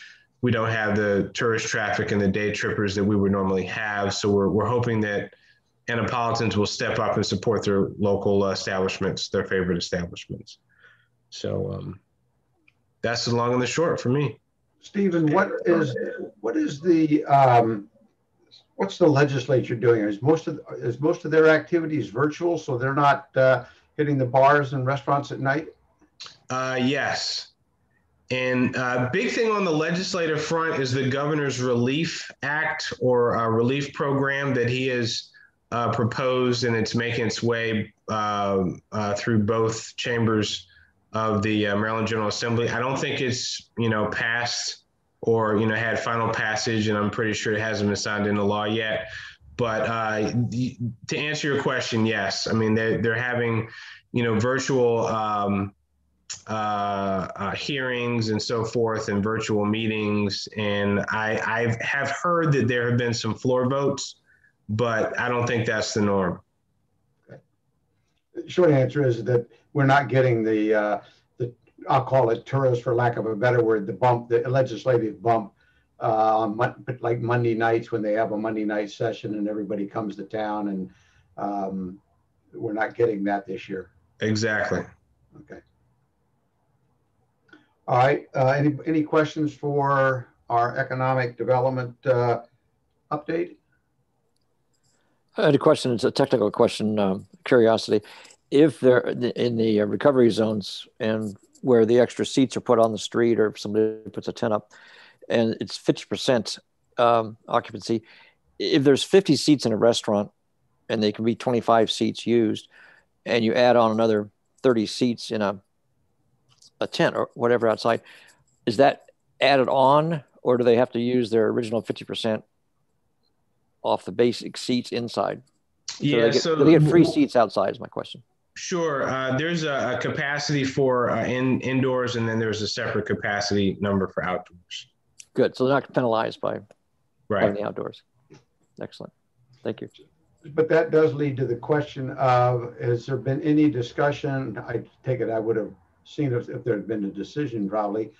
We don't have the tourist traffic and the day trippers that we would normally have. So we're, we're hoping that Annapolitans will step up and support their local establishments, their favorite establishments. So um, that's the long and the short for me. Stephen, what is what is the um, what's the legislature doing? Is most of is most of their activities virtual, so they're not uh, hitting the bars and restaurants at night? Uh, yes. And uh, big thing on the legislative front is the governor's relief act or uh, relief program that he has uh, proposed, and it's making its way um, uh, through both chambers of the uh, Maryland General Assembly. I don't think it's you know passed or you know had final passage, and I'm pretty sure it hasn't been signed into law yet. But uh, to answer your question, yes. I mean they're they're having you know virtual. Um, uh, uh, hearings and so forth and virtual meetings. And I, I have heard that there have been some floor votes, but I don't think that's the norm. Okay. Short answer is that we're not getting the, uh, the I'll call it tourist for lack of a better word, the bump, the legislative bump, uh, like Monday nights when they have a Monday night session and everybody comes to town and um, we're not getting that this year. Exactly. Okay. All right, uh, any, any questions for our economic development uh, update? I had a question, it's a technical question, um, curiosity. If they're in the uh, recovery zones and where the extra seats are put on the street or if somebody puts a tent up and it's 50% um, occupancy, if there's 50 seats in a restaurant and they can be 25 seats used and you add on another 30 seats in a a tent or whatever outside, is that added on or do they have to use their original 50% off the basic seats inside? So yeah, they get, so they get free seats outside is my question. Sure. Uh, there's a, a, capacity for uh, in, indoors, and then there's a separate capacity number for outdoors. Good. So they're not penalized by right. the outdoors. Excellent. Thank you. But that does lead to the question of: Has there been any discussion? I take it I would have seen if, if there had been a decision probably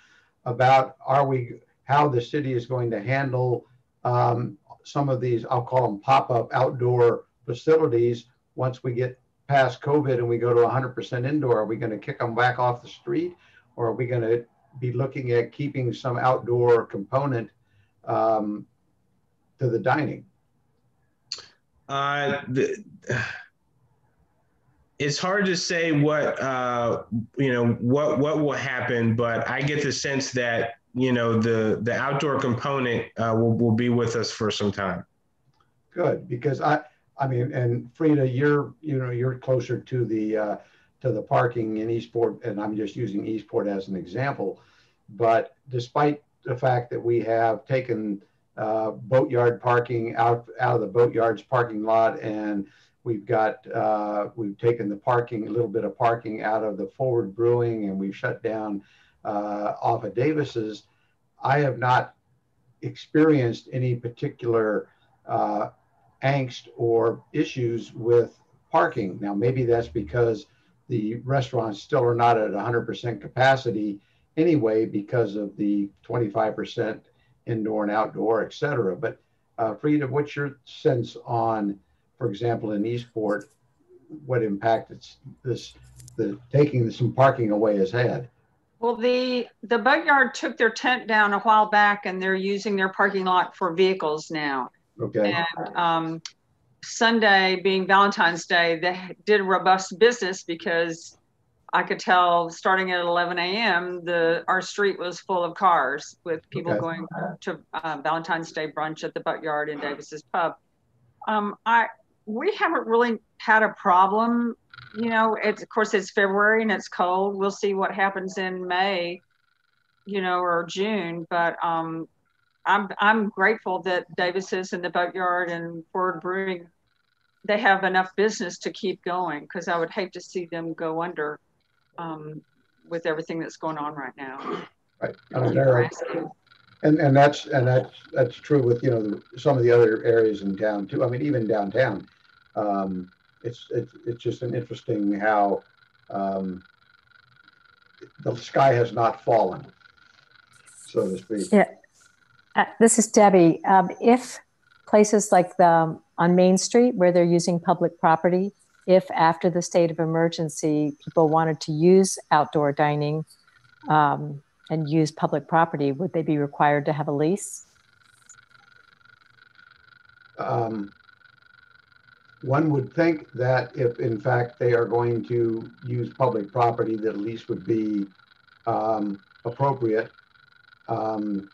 about are we how the city is going to handle um, some of these I'll call them pop-up outdoor facilities once we get past COVID and we go to 100% indoor. Are we going to kick them back off the street, or are we going to be looking at keeping some outdoor component um, to the dining? Uh, the, it's hard to say what uh, you know what what will happen, but I get the sense that you know the the outdoor component uh, will will be with us for some time. Good, because I I mean, and Frida, you're you know you're closer to the uh, to the parking in Eastport, and I'm just using Eastport as an example. But despite the fact that we have taken uh, boatyard parking out out of the boatyards parking lot and We've got, uh, we've taken the parking, a little bit of parking out of the forward brewing and we've shut down uh, off of Davis's. I have not experienced any particular uh, angst or issues with parking. Now, maybe that's because the restaurants still are not at 100% capacity anyway because of the 25% indoor and outdoor, et cetera. But uh, Frida, what's your sense on for example, in Eastport, what impact it's this the taking some parking away has had. Well, the the boatyard took their tent down a while back, and they're using their parking lot for vehicles now. Okay. And um, Sunday, being Valentine's Day, they did robust business because I could tell starting at 11 a.m. the our street was full of cars with people okay. going to uh, Valentine's Day brunch at the Boatyard in Davis's pub. Um, I we haven't really had a problem. You know, it's of course it's February and it's cold. We'll see what happens in May, you know, or June. But um, I'm I'm grateful that Davis's and the Boatyard and Forward Brewing they have enough business to keep going because I would hate to see them go under um, with everything that's going on right now. Right. and and that's and that's that's true with you know some of the other areas in town too. I mean, even downtown, um, it's, it's, it's just an interesting how um, the sky has not fallen, so to speak. Yeah. Uh, this is Debbie. Um, if places like the um, on Main Street where they're using public property, if after the state of emergency people wanted to use outdoor dining um, and use public property, would they be required to have a lease? Um, one would think that if in fact they are going to use public property, that lease would be um, appropriate. Um,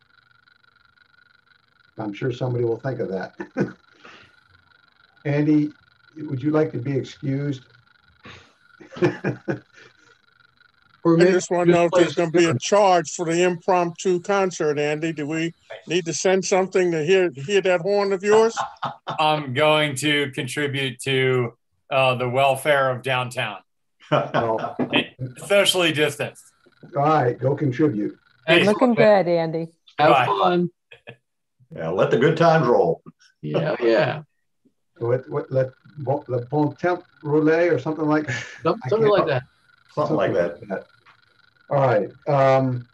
I'm sure somebody will think of that. [LAUGHS] Andy, would you like to be excused? [LAUGHS] I just want to know if there's going to be a charge for the impromptu concert, Andy. Do we need to send something to hear hear that horn of yours? [LAUGHS] I'm going to contribute to uh, the welfare of downtown. Oh. Socially distanced. All right, go contribute. Hey, looking good, Andy. Have Bye. fun. Yeah, let the good times roll. Yeah, yeah. What, what, let, le bon temps rouler or something like something like that. Something, like that. that. All right. Um,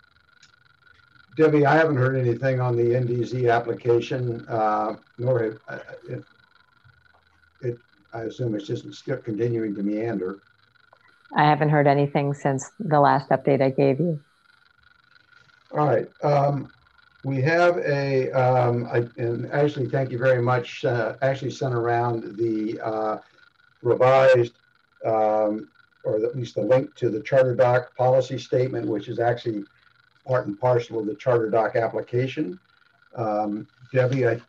Debbie, I haven't heard anything on the NDZ application, uh, nor have, uh, it, it, I assume it's just still continuing to meander. I haven't heard anything since the last update I gave you. All right. Um, we have a, um, I, and Ashley, thank you very much. Uh, Ashley sent around the uh, revised um, or at least the link to the charter dock policy statement, which is actually part and parcel of the charter dock application. Um, Debbie, I,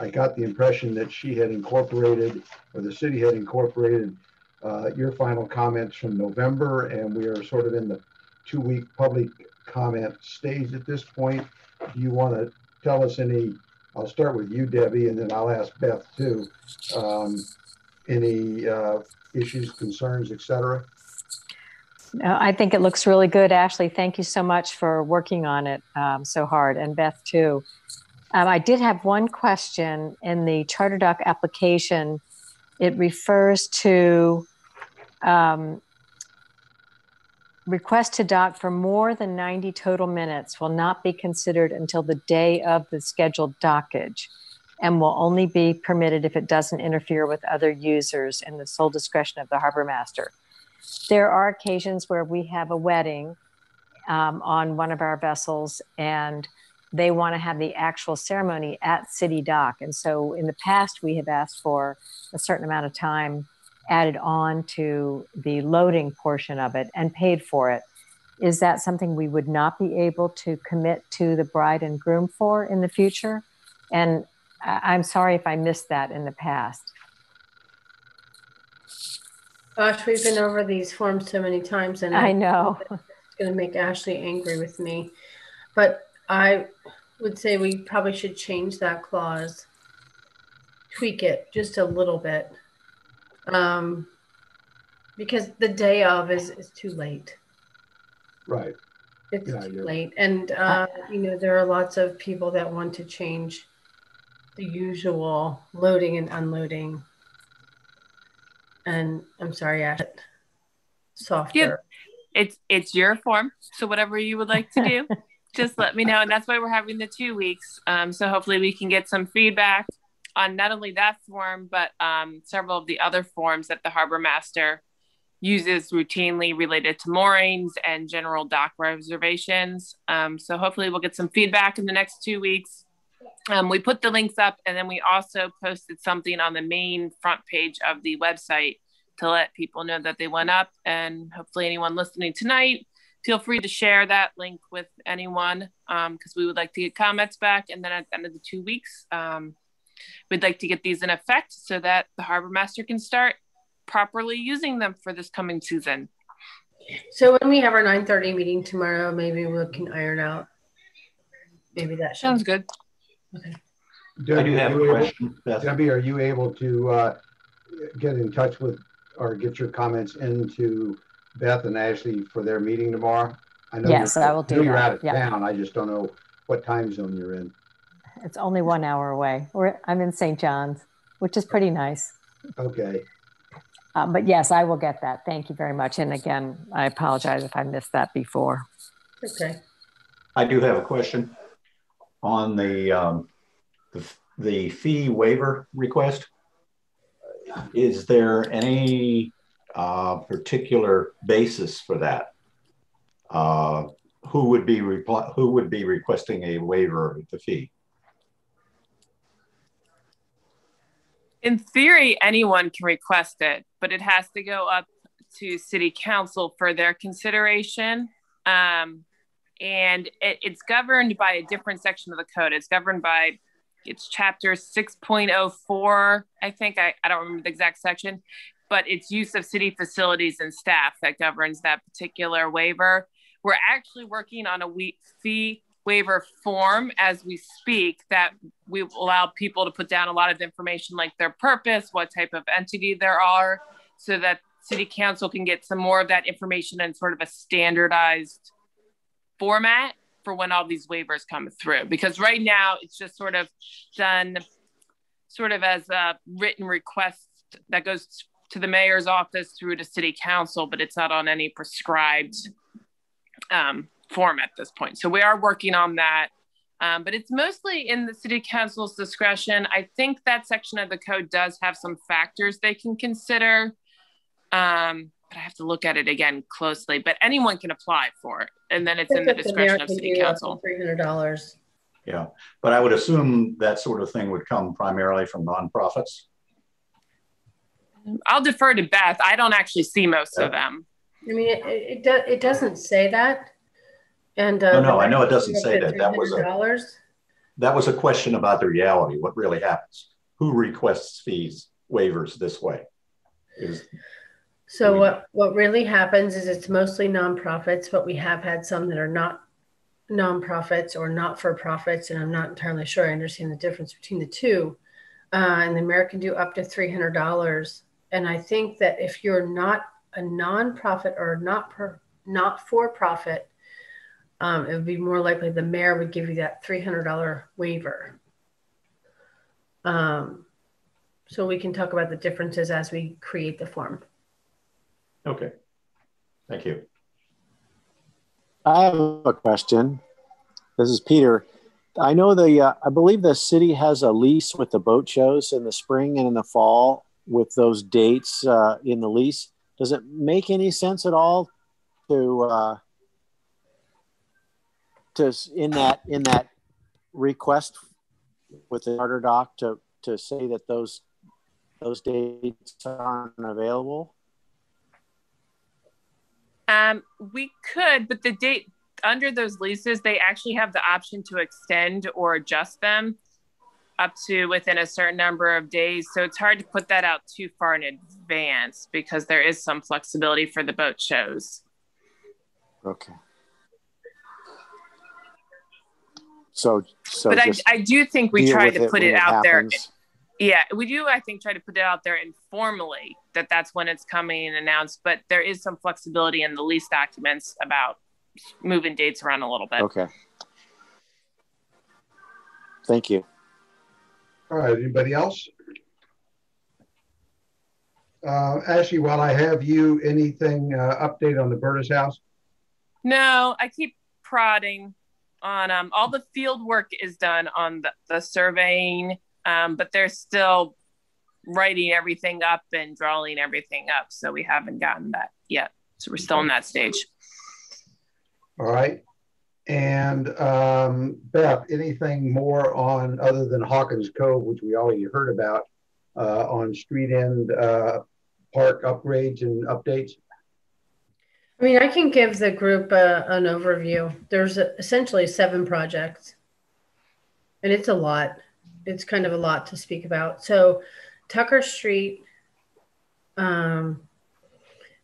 I got the impression that she had incorporated, or the city had incorporated uh, your final comments from November, and we are sort of in the two-week public comment stage at this point. Do you want to tell us any, I'll start with you, Debbie, and then I'll ask Beth too, um, any uh, issues, concerns, etc.? I think it looks really good, Ashley. Thank you so much for working on it um, so hard, and Beth too. Um, I did have one question in the Charter Dock application. It refers to um, request to dock for more than 90 total minutes will not be considered until the day of the scheduled dockage and will only be permitted if it doesn't interfere with other users in the sole discretion of the harbor master. There are occasions where we have a wedding um, on one of our vessels, and they want to have the actual ceremony at City Dock. And so in the past, we have asked for a certain amount of time added on to the loading portion of it and paid for it. Is that something we would not be able to commit to the bride and groom for in the future? And I'm sorry if I missed that in the past. Gosh, we've been over these forms so many times, and I know it's going to make Ashley angry with me. But I would say we probably should change that clause, tweak it just a little bit, um, because the day of is is too late. Right. It's yeah, too late, and uh, you know there are lots of people that want to change the usual loading and unloading and I'm sorry, Ash, softer. Yep. It's it's your form. So whatever you would like to do, [LAUGHS] just let me know. And that's why we're having the two weeks. Um, so hopefully we can get some feedback on not only that form, but um, several of the other forms that the harbor master uses routinely related to moorings and general dock reservations. Um, so hopefully we'll get some feedback in the next two weeks. Um, we put the links up and then we also posted something on the main front page of the website to let people know that they went up and hopefully anyone listening tonight feel free to share that link with anyone because um, we would like to get comments back and then at the end of the two weeks um, we'd like to get these in effect so that the harbor master can start properly using them for this coming season so when we have our 9.30 meeting tomorrow maybe we can iron out maybe that sounds good Okay. Debbie, I do have a question. Able, Debbie, are you able to uh, get in touch with or get your comments into Beth and Ashley for their meeting tomorrow? I know yes, I will do. You're out of yep. town. I just don't know what time zone you're in. It's only one hour away. We're, I'm in St. John's, which is pretty nice. Okay. Um, but yes, I will get that. Thank you very much. And again, I apologize if I missed that before. Okay. I do have a question on the, um, the, the fee waiver request. Is there any uh, particular basis for that? Uh, who would be who would be requesting a waiver of the fee? In theory, anyone can request it, but it has to go up to city council for their consideration. Um, and it, it's governed by a different section of the code. It's governed by it's chapter 6.04, I think. I, I don't remember the exact section, but it's use of city facilities and staff that governs that particular waiver. We're actually working on a fee waiver form as we speak that we allow people to put down a lot of information like their purpose, what type of entity there are, so that city council can get some more of that information in sort of a standardized format for when all these waivers come through. Because right now it's just sort of done sort of as a written request that goes to the mayor's office through to city council but it's not on any prescribed um, form at this point so we are working on that um, but it's mostly in the city council's discretion i think that section of the code does have some factors they can consider um, but I have to look at it again closely. But anyone can apply for it, and then it's in the discretion of city council. Three hundred dollars. Yeah, but I would assume that sort of thing would come primarily from nonprofits. I'll defer to Beth. I don't actually see most yeah. of them. I mean, it it, do, it doesn't say that. And uh, no, no, I know it doesn't say that. That was a that was a question about the reality. What really happens? Who requests fees waivers this way? Is so what what really happens is it's mostly nonprofits, but we have had some that are not nonprofits or not for profits, and I'm not entirely sure I understand the difference between the two. Uh, and the mayor can do up to three hundred dollars. And I think that if you're not a nonprofit or not per, not for profit, um, it would be more likely the mayor would give you that three hundred dollar waiver. Um, so we can talk about the differences as we create the form. Okay. Thank you. I have a question. This is Peter. I know the, uh, I believe the city has a lease with the boat shows in the spring and in the fall with those dates uh, in the lease. Does it make any sense at all to, uh, to in that in that request with the charter dock to to say that those those dates aren't available? Um, we could, but the date under those leases, they actually have the option to extend or adjust them up to within a certain number of days. So it's hard to put that out too far in advance because there is some flexibility for the boat shows. Okay. So, so but I, I do think we try to put it, it out happens. there. Yeah, we do. I think try to put it out there informally that that's when it's coming and announced. But there is some flexibility in the lease documents about moving dates around a little bit. Okay. Thank you. All right. Anybody else? Uh, Ashley, while I have you, anything uh, update on the Burtis house? No, I keep prodding on um, all the field work is done on the, the surveying, um, but they're still writing everything up and drawing everything up. So we haven't gotten that yet. So we're still in that stage. All right. And um, Beth, anything more on other than Hawkins Cove, which we already heard about, uh, on street end uh, park upgrades and updates? I mean, I can give the group an overview. There's essentially seven projects, and it's a lot. It's kind of a lot to speak about. So, Tucker Street um,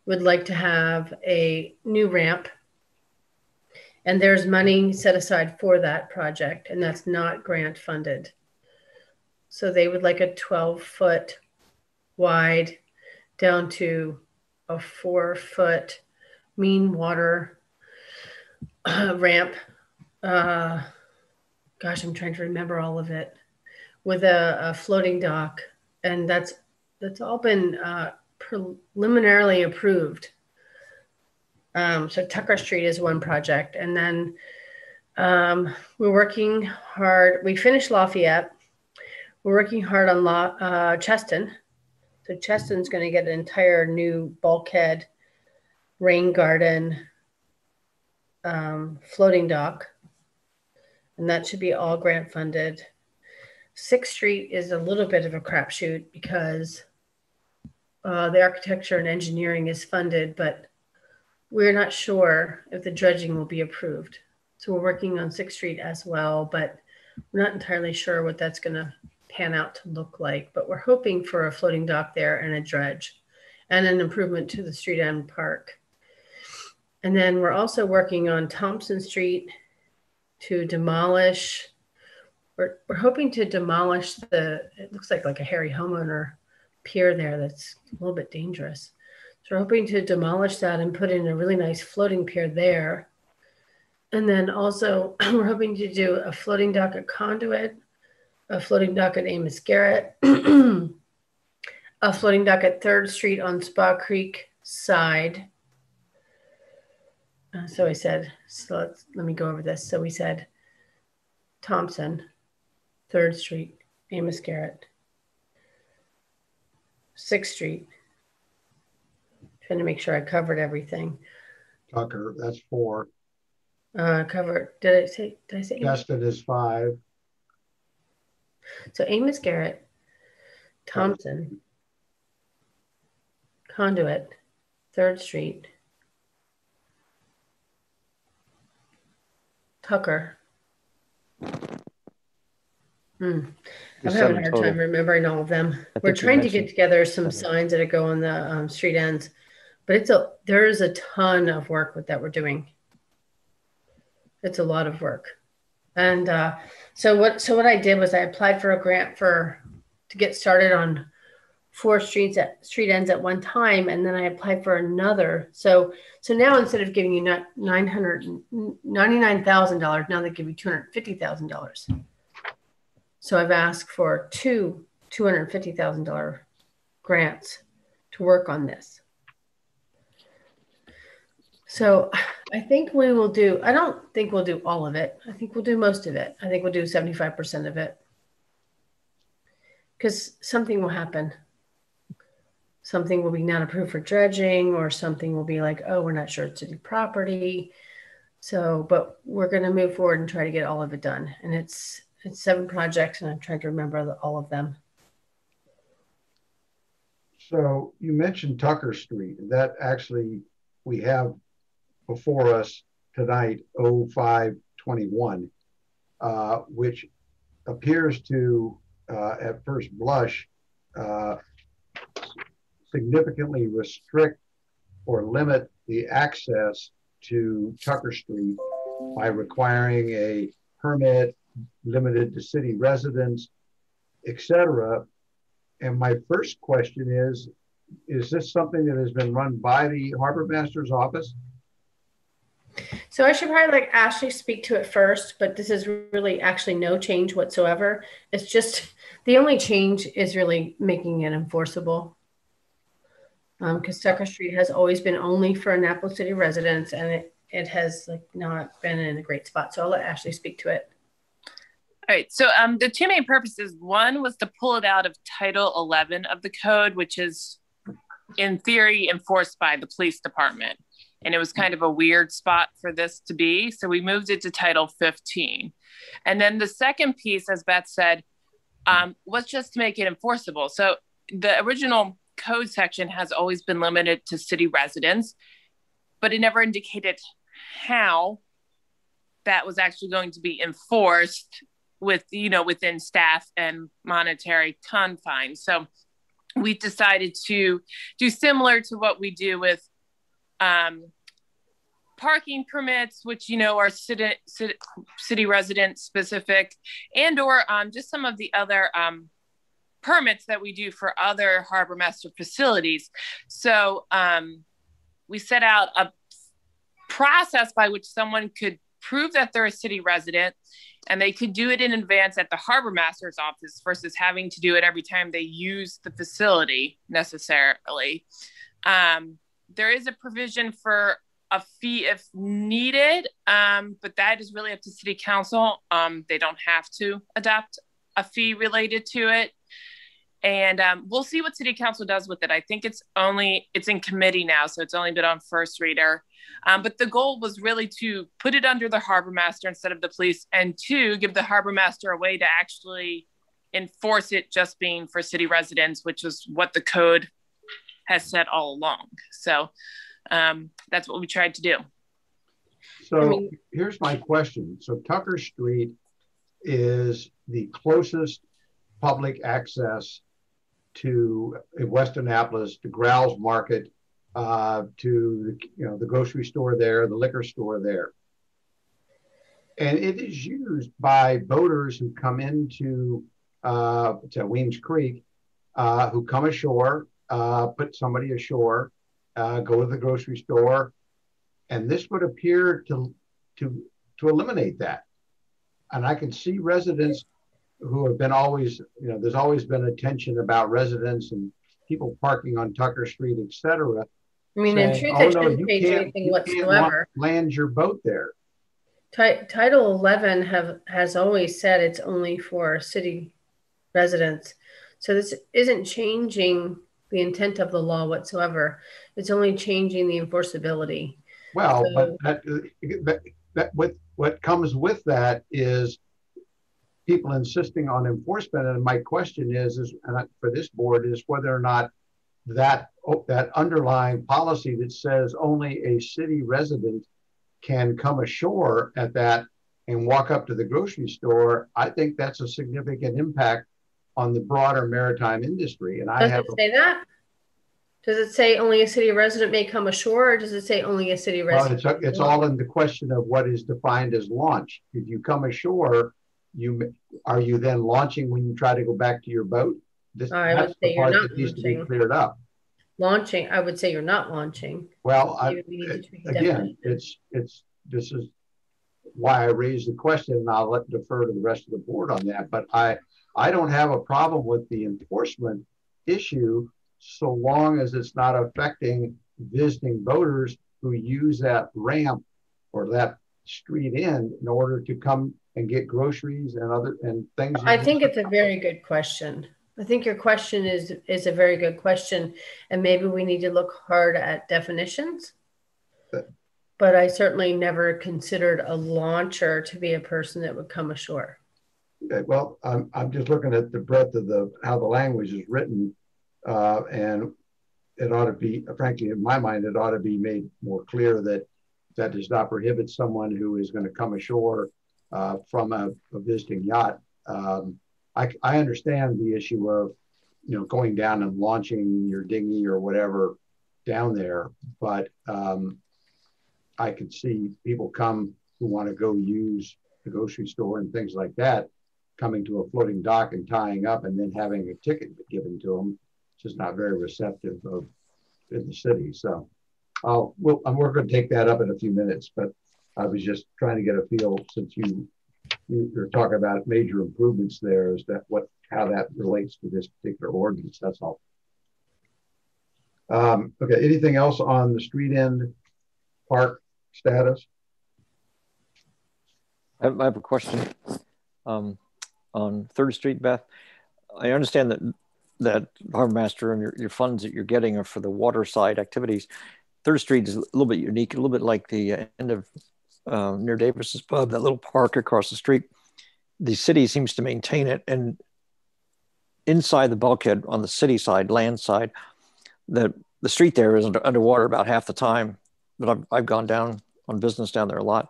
would like to have a new ramp, and there's money set aside for that project, and that's not grant funded. So, they would like a 12 foot wide down to a four foot mean water uh, [CLEARS THROAT] ramp. Uh, gosh, I'm trying to remember all of it with a, a floating dock, and that's that's all been uh, preliminarily approved. Um, so Tucker Street is one project, and then um, we're working hard. We finished Lafayette. We're working hard on La, uh, Cheston. So Cheston's going to get an entire new bulkhead rain garden, um, floating dock, and that should be all grant funded. Sixth Street is a little bit of a crapshoot because uh, the architecture and engineering is funded, but we're not sure if the dredging will be approved. So we're working on Sixth Street as well, but we're not entirely sure what that's going to pan out to look like. But we're hoping for a floating dock there and a dredge and an improvement to the street end park. And then we're also working on Thompson Street to demolish. We're, we're hoping to demolish the, it looks like like a hairy homeowner pier there that's a little bit dangerous. So we're hoping to demolish that and put in a really nice floating pier there. And then also [CLEARS THROAT] we're hoping to do a floating dock at Conduit, a floating dock at Amos Garrett, [CLEARS THROAT] a floating dock at Third Street on Spa Creek side, uh, so I said, so let's, let me go over this. So we said Thompson, Third Street, Amos Garrett, Sixth Street. Trying to make sure I covered everything. Tucker, that's four. Uh, covered. Did I say? Did I say? Cheston is five. So Amos Garrett, Thompson, Conduit, Third Street, Tucker. Hmm. I'm having a hard total. time remembering all of them. We're trying to get together some signs that go on the um, street ends, but it's a there is a ton of work with that we're doing. It's a lot of work, and uh, so what? So what I did was I applied for a grant for to get started on four streets at street ends at one time and then i applied for another. So so now instead of giving you not $999000 now they give you $250000 so i've asked for two $250000 grants to work on this. So i think we will do i don't think we'll do all of it. I think we'll do most of it. I think we'll do 75% of it. Because something will happen something will be not approved for dredging or something will be like oh we're not sure it's city property So, but we're going to move forward and try to get all of it done. And it's it's seven projects, and I'm trying to remember the, all of them. So you mentioned Tucker Street. That actually we have before us tonight 0521, uh, which appears to, uh, at first blush, uh, significantly restrict or limit the access to Tucker Street by requiring a permit limited to city residents, etc. And my first question is, is this something that has been run by the harbor master's office? So I should probably like Ashley speak to it first, but this is really actually no change whatsoever. It's just the only change is really making it enforceable. Because um, Tucker Street has always been only for Annapolis City residents, and it it has like not been in a great spot. So I'll let Ashley speak to it. All right. So um, the two main purposes. One was to pull it out of Title 11 of the code, which is in theory enforced by the police department and it was kind of a weird spot for this to be. So we moved it to Title 15. And then the second piece, as Beth said, um, was just to make it enforceable. So the original code section has always been limited to city residents, but it never indicated how that was actually going to be enforced with you know within staff and monetary confines. So we decided to do similar to what we do with um, parking permits, which you know are city city, city resident specific, and or um, just some of the other um, permits that we do for other harbor master facilities. So um, we set out a process by which someone could prove that they're a city resident and they could do it in advance at the harbor master's office versus having to do it every time they use the facility necessarily um, there is a provision for a fee if needed, um, but that is really up to city council. Um, they don't have to adopt a fee related to it. And um, we'll see what city council does with it. I think it's only, it's in committee now, so it's only been on first reader. Um, but the goal was really to put it under the harbor master instead of the police and to give the harbor master a way to actually enforce it just being for city residents, which was what the code has said all along. So um, that's what we tried to do. So I mean, here's my question. So Tucker Street is the closest public access to West Annapolis, to Graul's Market, uh, to the, you know the grocery store there, the liquor store there, and it is used by boaters who come into uh, to Weems Creek, uh, who come ashore uh, put somebody ashore, uh, go to the grocery store, and this would appear to to to eliminate that. And I can see residents who have been always, you know, there's always been attention about residents and people parking on Tucker Street, etc. I mean, saying, in truth, oh, no, shouldn't change anything whatsoever. land your boat there. T- Title 11 have has always said it's only for city residents. So this isn't changing the intent of the law whatsoever. It's only changing the enforceability. Well, so, uh, but that, that, what, what comes with that is people insisting on enforcement. And my question is, is for this board is whether or not that oh, that underlying policy that says only a city resident can come ashore at that and walk up to the grocery store, I think that's a significant impact on the broader maritime industry. And I have it say that. Does it say only a city resident may come ashore, or does it say only a city resident? Well, it's, it's all in the question of what is defined as launch. If you come ashore, you are you then launching when you try to go back to your boat? This, I would say you're not needs launching. to be cleared up. Launching, I would say you're not launching. Well, I, again, it's it's this is why I raised the question, and I'll let defer to the rest of the board on that. But I I don't have a problem with the enforcement issue so long as it's not affecting visiting boaters who use that ramp or that street in in order to come and get groceries and other and things. I think it's a very good question. I think your question is is a very good question, and maybe we need to look hard at definitions. But, but I certainly never considered a launcher to be a person that would come ashore. Okay, well, I'm, I'm just looking at the breadth of the how the language is written, uh, and it ought to be, frankly, in my mind, it ought to be made more clear that that does not prohibit someone who is going to come ashore uh, from a, a, visiting yacht. Um, I, I understand the issue of, you know, going down and launching your dinghy or whatever down there, but um, I could see people come who want to go use the grocery store and things like that, coming to a floating dock and tying up and then having a ticket given to them. It's just not very receptive of in the city. So I'll, well, we're going to take that up in a few minutes, but I was just trying to get a feel since you you're talking about major improvements there is that what how that relates to this particular ordinance. That's all. Um, okay, anything else on the street end park status? I have, a question um, on Third Street, Beth. I understand that that harbor master and your, your funds that you're getting are for the water side activities. Third Street is a little bit unique, a little bit like the end of uh, near Davis's pub, that little park across the street. The city seems to maintain it, and inside the bulkhead on the city side, land side, the the street there is under, underwater about half the time. But I've, I've gone down on business down there a lot,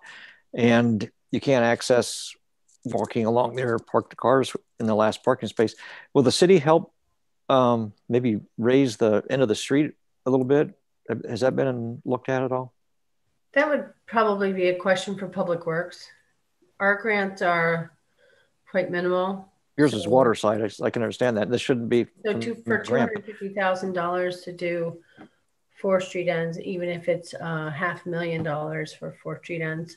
and you can't access walking along there, park the cars in the last parking space. Will the city help um, maybe raise the end of the street a little bit? Has that been looked at at all? That would probably be a question for Public Works. Our grants are quite minimal. Yours is water side. I, I, can understand that. This shouldn't be. So to, for two hundred fifty thousand dollars to do four street ends, even if it's uh, half a million dollars for four street ends,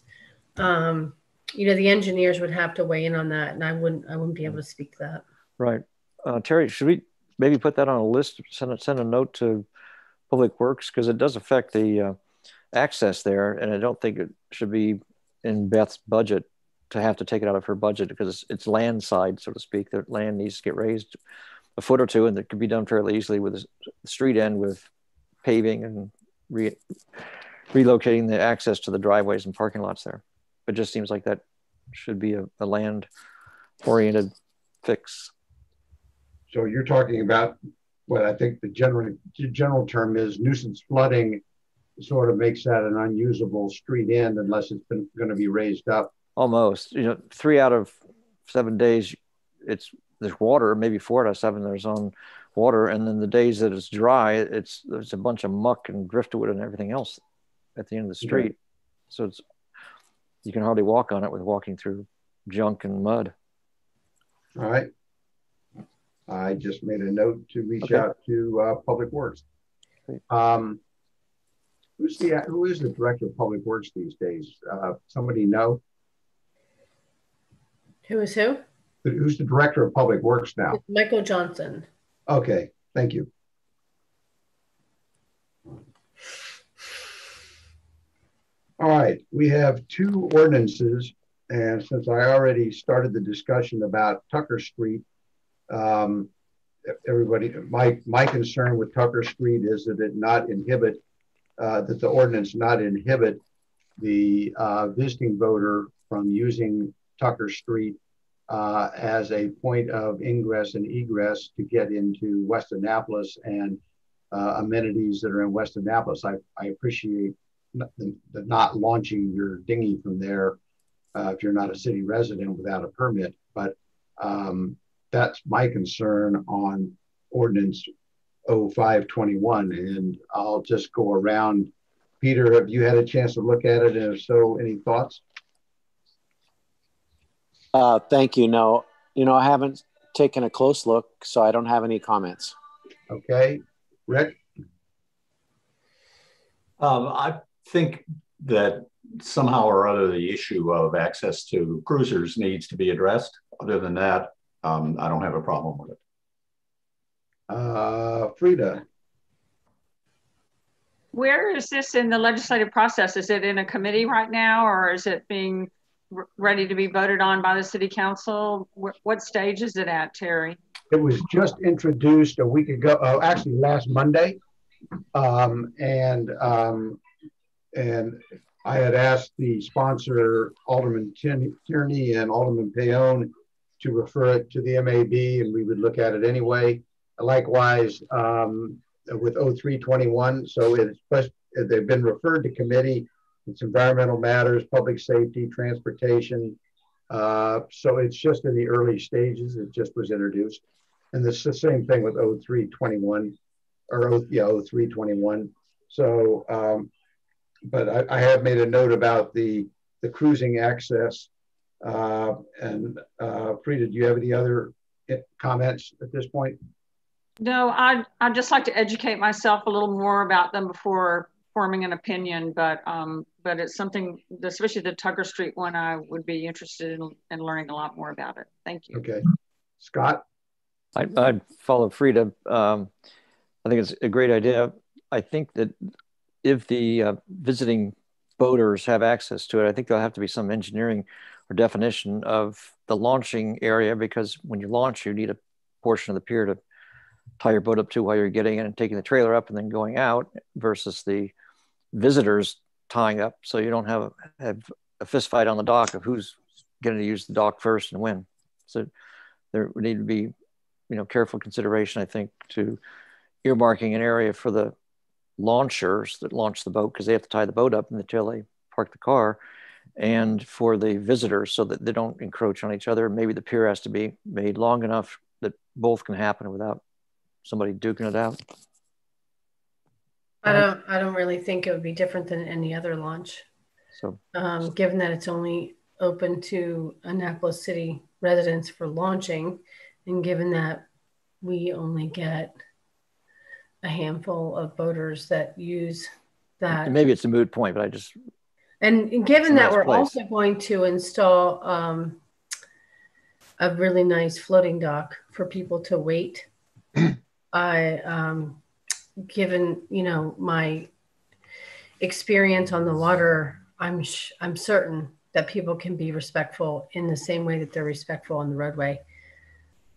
um, you know, the engineers would have to weigh in on that, and I wouldn't. I wouldn't be able to speak to that. Right, uh, Terry. Should we maybe put that on a list? Send a, send a note to Public Works because it does affect the uh, access there, and I don't think it should be in Beth's budget to have to take it out of her budget because it's, it's land side, so to speak. The land needs to get raised a foot or two, and it could be done fairly easily with the street end with paving and re- relocating the access to the driveways and parking lots there. It just seems like that should be a, a land oriented fix. So you're talking about what I think the general general term is nuisance flooding sort of makes that an unusable street end unless it's been going to be raised up. Almost, you know, three out of seven days, it's there's water. Maybe four out of seven there's on water, and then the days that it's dry, it's there's a bunch of muck and driftwood and everything else at the end of the street. So it's you can hardly walk on it with walking through junk and mud. All right. I just made a note to reach okay. out to uh, Public Works. Um, who's the who is the director of Public Works these days? Uh, somebody know? Who is who? Who's the director of Public Works now? It's Michael Johnson. Okay, thank you. All right, we have two ordinances, and since I already started the discussion about Tucker Street, um, everybody, my, my concern with Tucker Street is that it not inhibit, uh, that the ordinance not inhibit the uh, visiting voter from using Tucker Street uh, as a point of ingress and egress to get into West Annapolis and uh, amenities that are in West Annapolis. I, I appreciate the, the not launching your dinghy from there uh, if you're not a city resident without a permit, but um, that's my concern on ordinance 0521. And I'll just go around. Peter, have you had a chance to look at it? And if so, any thoughts? Uh, thank you. No, you know, I haven't taken a close look, so I don't have any comments. Okay. Rick? Um, I think that somehow or other the issue of access to cruisers needs to be addressed. Other than that, um, I don't have a problem with it. Uh, Frida. Where is this in the legislative process? Is it in a committee right now or is it being ready to be voted on by the city council? What stage is it at, Terry? It was just introduced a week ago, uh, actually last Monday. Um, and um, and I had asked the sponsor, Alderman Tierney and Alderman Paone, to refer it to the MAB and we would look at it anyway. Likewise, um, with 0321, so it's, they've been referred to committee. It's environmental matters, public safety, transportation. Uh, so it's just in the early stages. It just was introduced. And it's the same thing with 0321 or yeah, 0321. So, um, but I, I, have made a note about the, the cruising access. Uh, and uh, Frida, do you have any other comments at this point? No, I'd, I'd just like to educate myself a little more about them before forming an opinion, but um, but it's something, especially the Tucker Street one, I would be interested in, in learning a lot more about it. Thank you. Okay. Scott? I, I'd follow Frida. Um, I think it's a great idea. I think that if the uh, visiting boaters have access to it, I think there'll have to be some engineering or definition of the launching area because when you launch, you need a portion of the pier to tie your boat up to while you're getting in and taking the trailer up and then going out versus the visitors tying up. So you don't have, have a fist fight on the dock of who's going to use the dock first and when. So there would need to be, you know, careful consideration, I think, to earmarking an area for the launchers that launch the boat because they have to tie the boat up until they park the car and for the visitors so that they don't encroach on each other. Maybe the pier has to be made long enough that both can happen without somebody duking it out. I don't. I don't really think it would be different than any other launch. So, um, given that it's only open to Annapolis City residents for launching, and given that we only get a handful of boaters that use that. Maybe it's a moot point, but I just. And, and given that nice we're place. also going to install um, a really nice floating dock for people to wait, [CLEARS THROAT] I um, given you know my experience on the water, I'm sh- I'm certain that people can be respectful in the same way that they're respectful on the roadway.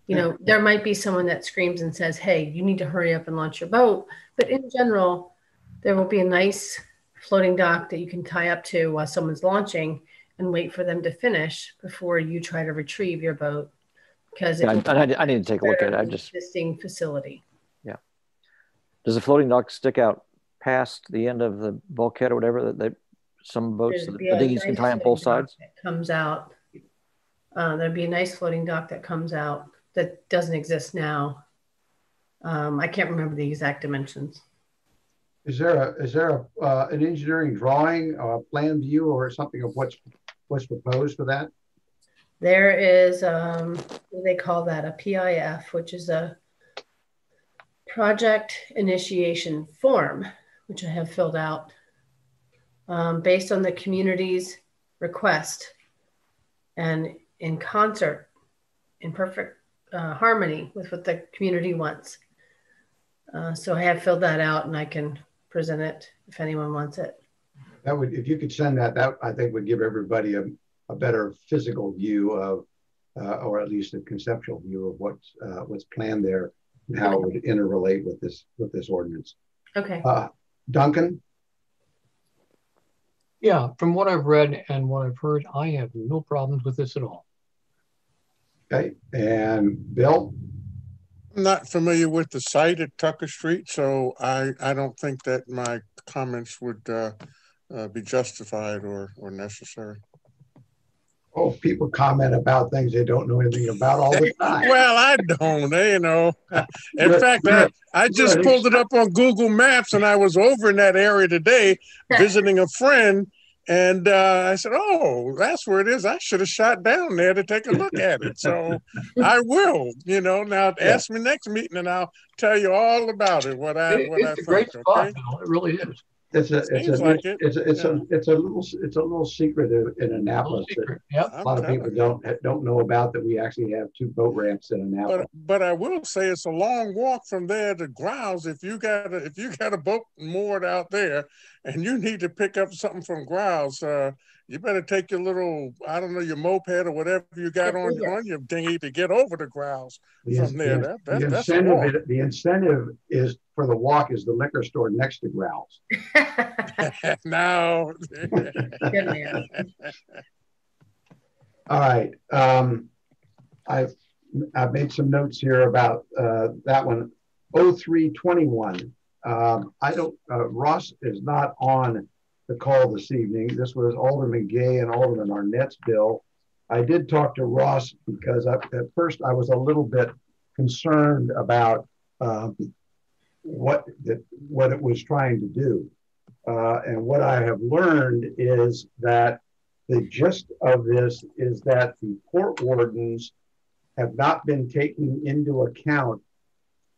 You know, there might be someone that screams and says, "Hey, you need to hurry up and launch your boat," but in general, there will be a nice floating dock that you can tie up to while someone's launching and wait for them to finish before you try to retrieve your boat because yeah, I, I, I, need to take a look at it. I just existing facility. Does the floating dock stick out past the end of the bulkhead or whatever that they, some boats, the, the dinghies can tie on both sides? comes out. Uh, there'd be a nice floating dock that comes out that doesn't exist now. Um, I can't remember the exact dimensions. Is there a is there a uh, an engineering drawing, a plan view, or something of what's what's proposed for that? There is um, they call that a PIF, which is a project initiation form, which I have filled out um, based on the community's request and in concert, in perfect uh, harmony with what the community wants. Uh, so I have filled that out and I can present it if anyone wants it. That would, if you could send that, that I think would give everybody a, a better physical view of, uh, or at least a conceptual view of what's uh, what's planned there how it would interrelate with this with this ordinance. Okay. Uh, Duncan? Yeah, from what I've read and what I've heard, I have no problems with this at all. Okay, and Bill? I'm not familiar with the site at Tucker Street, so I, I don't think that my comments would uh, uh, be justified or, or necessary oh, people comment about things they don't know anything about all the [LAUGHS] time. well, I don't, eh, you know. In fact, I, I just pulled it up on Google Maps and I was over in that area today visiting a friend. And uh, I said, "Oh, that's where it is. I should have shot down there to take a look [LAUGHS] at it. So I will. You know, now yeah. ask me next meeting, and I'll tell you all about it. What I it, what it's I a think, great spot. Okay? It really is. It's a, it's a, like it. it's a, it's yeah. a, it's a little, it's a little secret in Annapolis secret. that yep. a lot of people don't don't know about that. We actually have two boat ramps in Annapolis. But, but I will say it's a long walk from there to Graul's. If you got a, if you got a boat moored out there, and you need to pick up something from Graul's, uh, you better take your little, I don't know, your moped or whatever you got on, on your dinghy to get over to Graul's The, from there. the- That, that, the that's incentive, the incentive is for the walk is the liquor store next to Graul's. [LAUGHS] [LAUGHS] no. Good man. All right. Um, I've, I've made some notes here about uh, that one. 0321. Um, I don't, uh, Ross is not on the call this evening. This was Alderman Gay and Alderman Arnett's bill. I did talk to Ross because I, at first I was a little bit concerned about um, what that what it was trying to do. Uh, and what I have learned is that the gist of this is that the port wardens have not been taking into account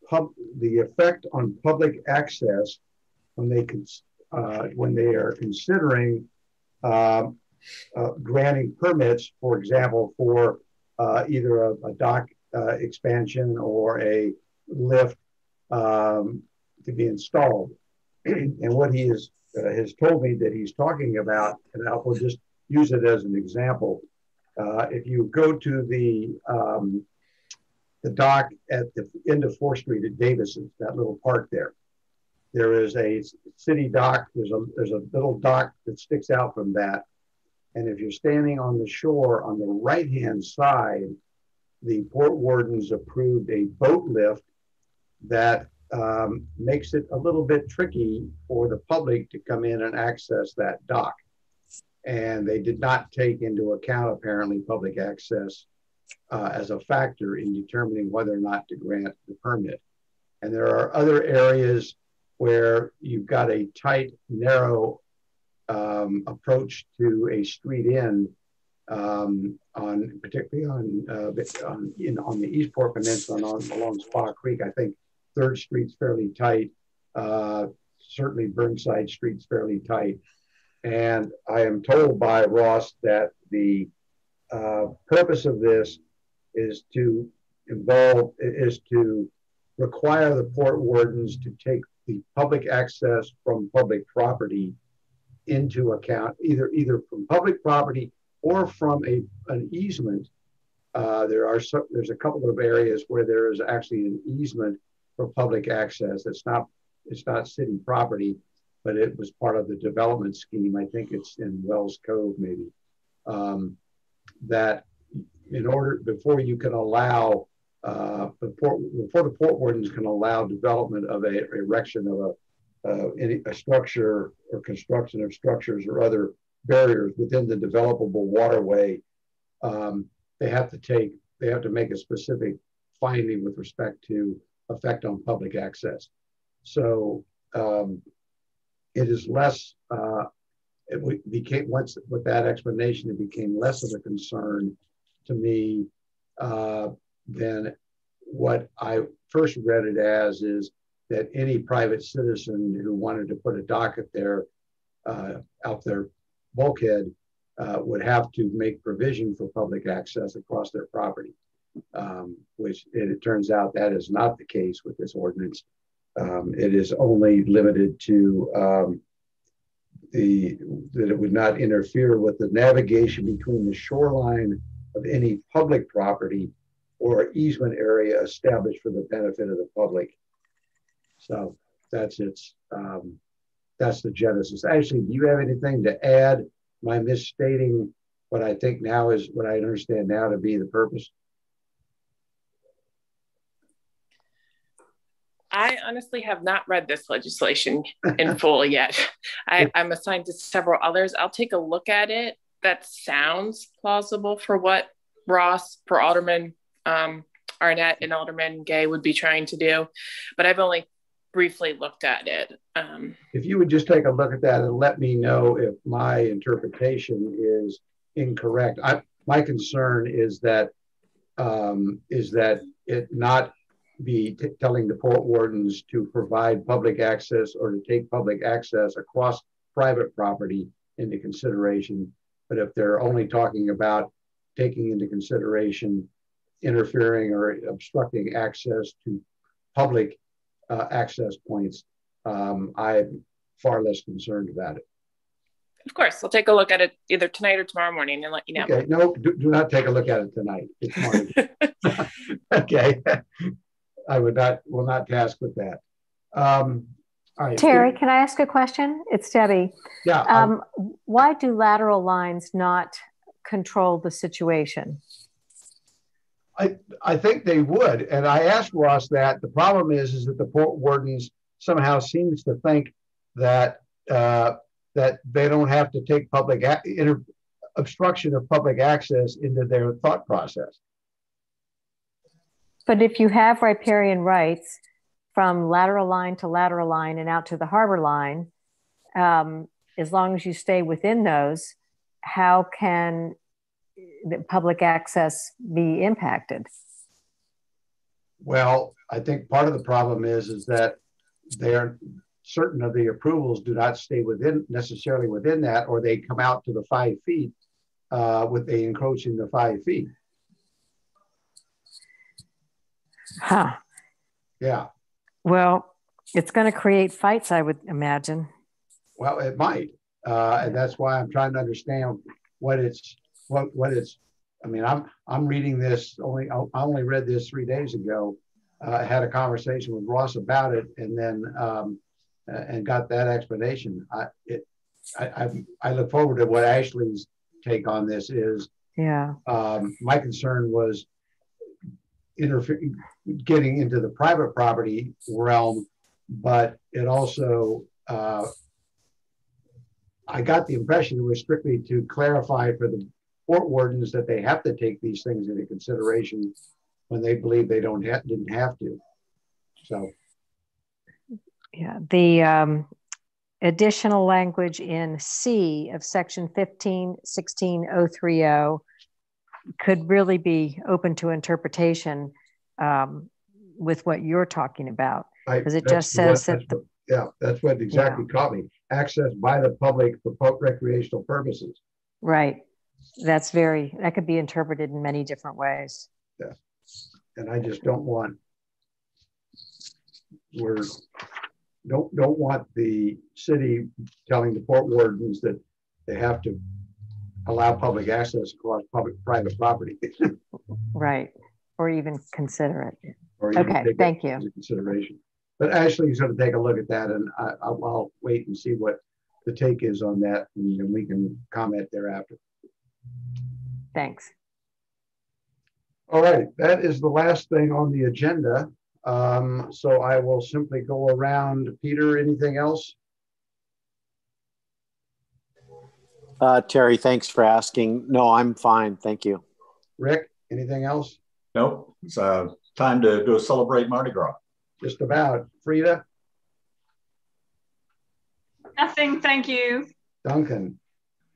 pub, the effect on public access when they cons, uh, when they are considering um, uh, granting permits, for example, for uh, either a, a dock uh, expansion or a lift um, to be installed. [CLEARS THROAT] and what he is, uh, has told me that he's talking about, and I will just use it as an example. Uh, if you go to the um, the dock at the end of Fourth Street at Davison's, that little park there, there is a city dock. There's a there's a little dock that sticks out from that, and if you're standing on the shore on the right hand side, the port wardens approved a boat lift that um, makes it a little bit tricky for the public to come in and access that dock and they did not take into account apparently public access uh, as a factor in determining whether or not to grant the permit. And there are other areas where you've got a tight, narrow um, approach to a street end um, on particularly on, uh, on in on the Eastport Peninsula and on along Spa Creek. I think Third Street's fairly tight. Uh, certainly Burnside Street's fairly tight. And I am told by Ross that the uh, purpose of this is to involve, is to require the port wardens to take the public access from public property into account, either either from public property or from a, an easement. Uh, there are so, there's a couple of areas where there is actually an easement for public access. It's not it's not city property, but it was part of the development scheme. I think it's in Wells Cove, maybe. Um, that in order before you can allow uh, before, before the port wardens can allow development of a erection of a uh, any, a structure or construction of structures or other barriers within the developable waterway, um, they have to take they have to make a specific finding with respect to effect on public access. So um, it is less, uh, it became, once with that explanation, it became less of a concern to me uh, than what I first read it as is that any private citizen who wanted to put a docket there uh, out their bulkhead uh, would have to make provision for public access across their property, um, which it, it, turns out that is not the case with this ordinance. Um, it is only limited to um, the that it would not interfere with the navigation between the shoreline of any public property or easement area established for the benefit of the public. So that's its um, that's the genesis. Actually, do you have anything to add? I misstating what I think now is what I understand now to be the purpose? I honestly have not read this legislation [LAUGHS] in full yet. I, am assigned to several others. I'll take a look at it. That sounds plausible for what Ross, for Alderman um, Arnett and Alderman Gay would be trying to do, but I've only briefly looked at it. Um, if you would just take a look at that and let me know if my interpretation is incorrect. I, my concern is that um, is that it not be t- telling the port wardens to provide public access or to take public access across private property into consideration. But if they're only talking about taking into consideration interfering or obstructing access to public uh, access points, um, I'm far less concerned about it. Of course, I'll take a look at it either tonight or tomorrow morning and let you know. Okay, no, do, do not take a look at it tonight. It's morning. [LAUGHS] [LAUGHS] okay. I would not, will not task with that. Um, right. Terry, can I ask a question? It's Debbie. Yeah. Um, why do lateral lines not control the situation? I, I think they would. And I asked Ross that. The problem is, is that the port wardens somehow seems to think that uh, that they don't have to take public inter- obstruction of public access into their thought process. But if you have riparian rights from lateral line to lateral line and out to the harbor line, um, as long as you stay within those, how can the public access be impacted? Well, I think part of the problem is is that they're certain of the approvals do not stay within necessarily within that, or they come out to the five feet uh, with they encroach the five feet. Huh. Yeah. Well, it's going to create fights, I would imagine. Well, it might, uh, and that's why I'm trying to understand what it's what what it's. I mean, I'm I'm reading this only. I only read this three days ago. Uh, I had a conversation with Ross about it, and then um, and got that explanation. I it I, I, I look forward to what Ashley's take on this is. Yeah. Um, my concern was getting into the private property realm, but it also, uh, I got the impression it was strictly to clarify for the port wardens that they have to take these things into consideration when they believe they don't didn't have to. So, yeah, the um, additional language in C of section 15 16030 could really be open to interpretation um, with what you're talking about. Because it just says what, that the, what, yeah that's what exactly yeah. caught me. Access by the public for recreational purposes. Right. That's very that could be interpreted in many different ways. Yeah. And i just don't want we're don't don't want the city telling the port wardens that they have to allow public access across public private property. [LAUGHS] right. Or even consider it. okay, thank you. Consideration. But Ashley Ashley's going to take a look at that and I, I'll wait and see what the take is on that and then we can comment thereafter. Thanks. All right, that is the last thing on the agenda. Um, so I will simply go around. Peter, anything else? Uh, Terry, thanks for asking. No, I'm fine. Thank you. Rick, anything else? Nope. It's uh, time to go celebrate Mardi Gras. Just about. Frida? Nothing. Thank you. Duncan?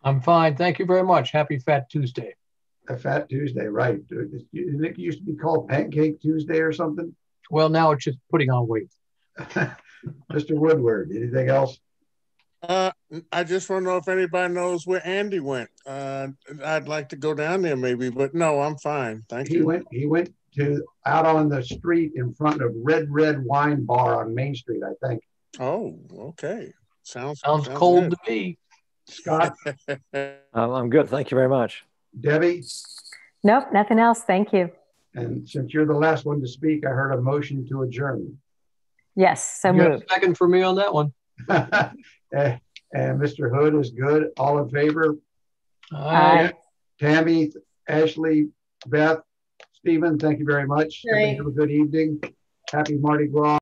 I'm fine. Thank you very much. Happy Fat Tuesday. A Fat Tuesday, right. It used to be called Pancake Tuesday or something? Well, now it's just putting on weight. [LAUGHS] Mr. Woodward, anything else? Uh, I just want to know if anybody knows where Andy went. Uh, I'd like to go down there maybe, but no, I'm fine. Thank he you. Went, he went to out on the street in front of Red Red Wine Bar on Main Street, I think. Oh, okay. Sounds sounds, sounds cold good. to me. Scott, um, [LAUGHS] I'm good. Thank you very much. Debbie. Nope, nothing else. Thank you. And since you're the last one to speak, I heard a motion to adjourn. Yes, so moved. Second for me on that one. [LAUGHS] and, and Mr. Hood is good. All in favor? Aye. Tammy, Ashley, Beth, Stephen, thank you very much. Have a good evening. Happy Mardi Gras.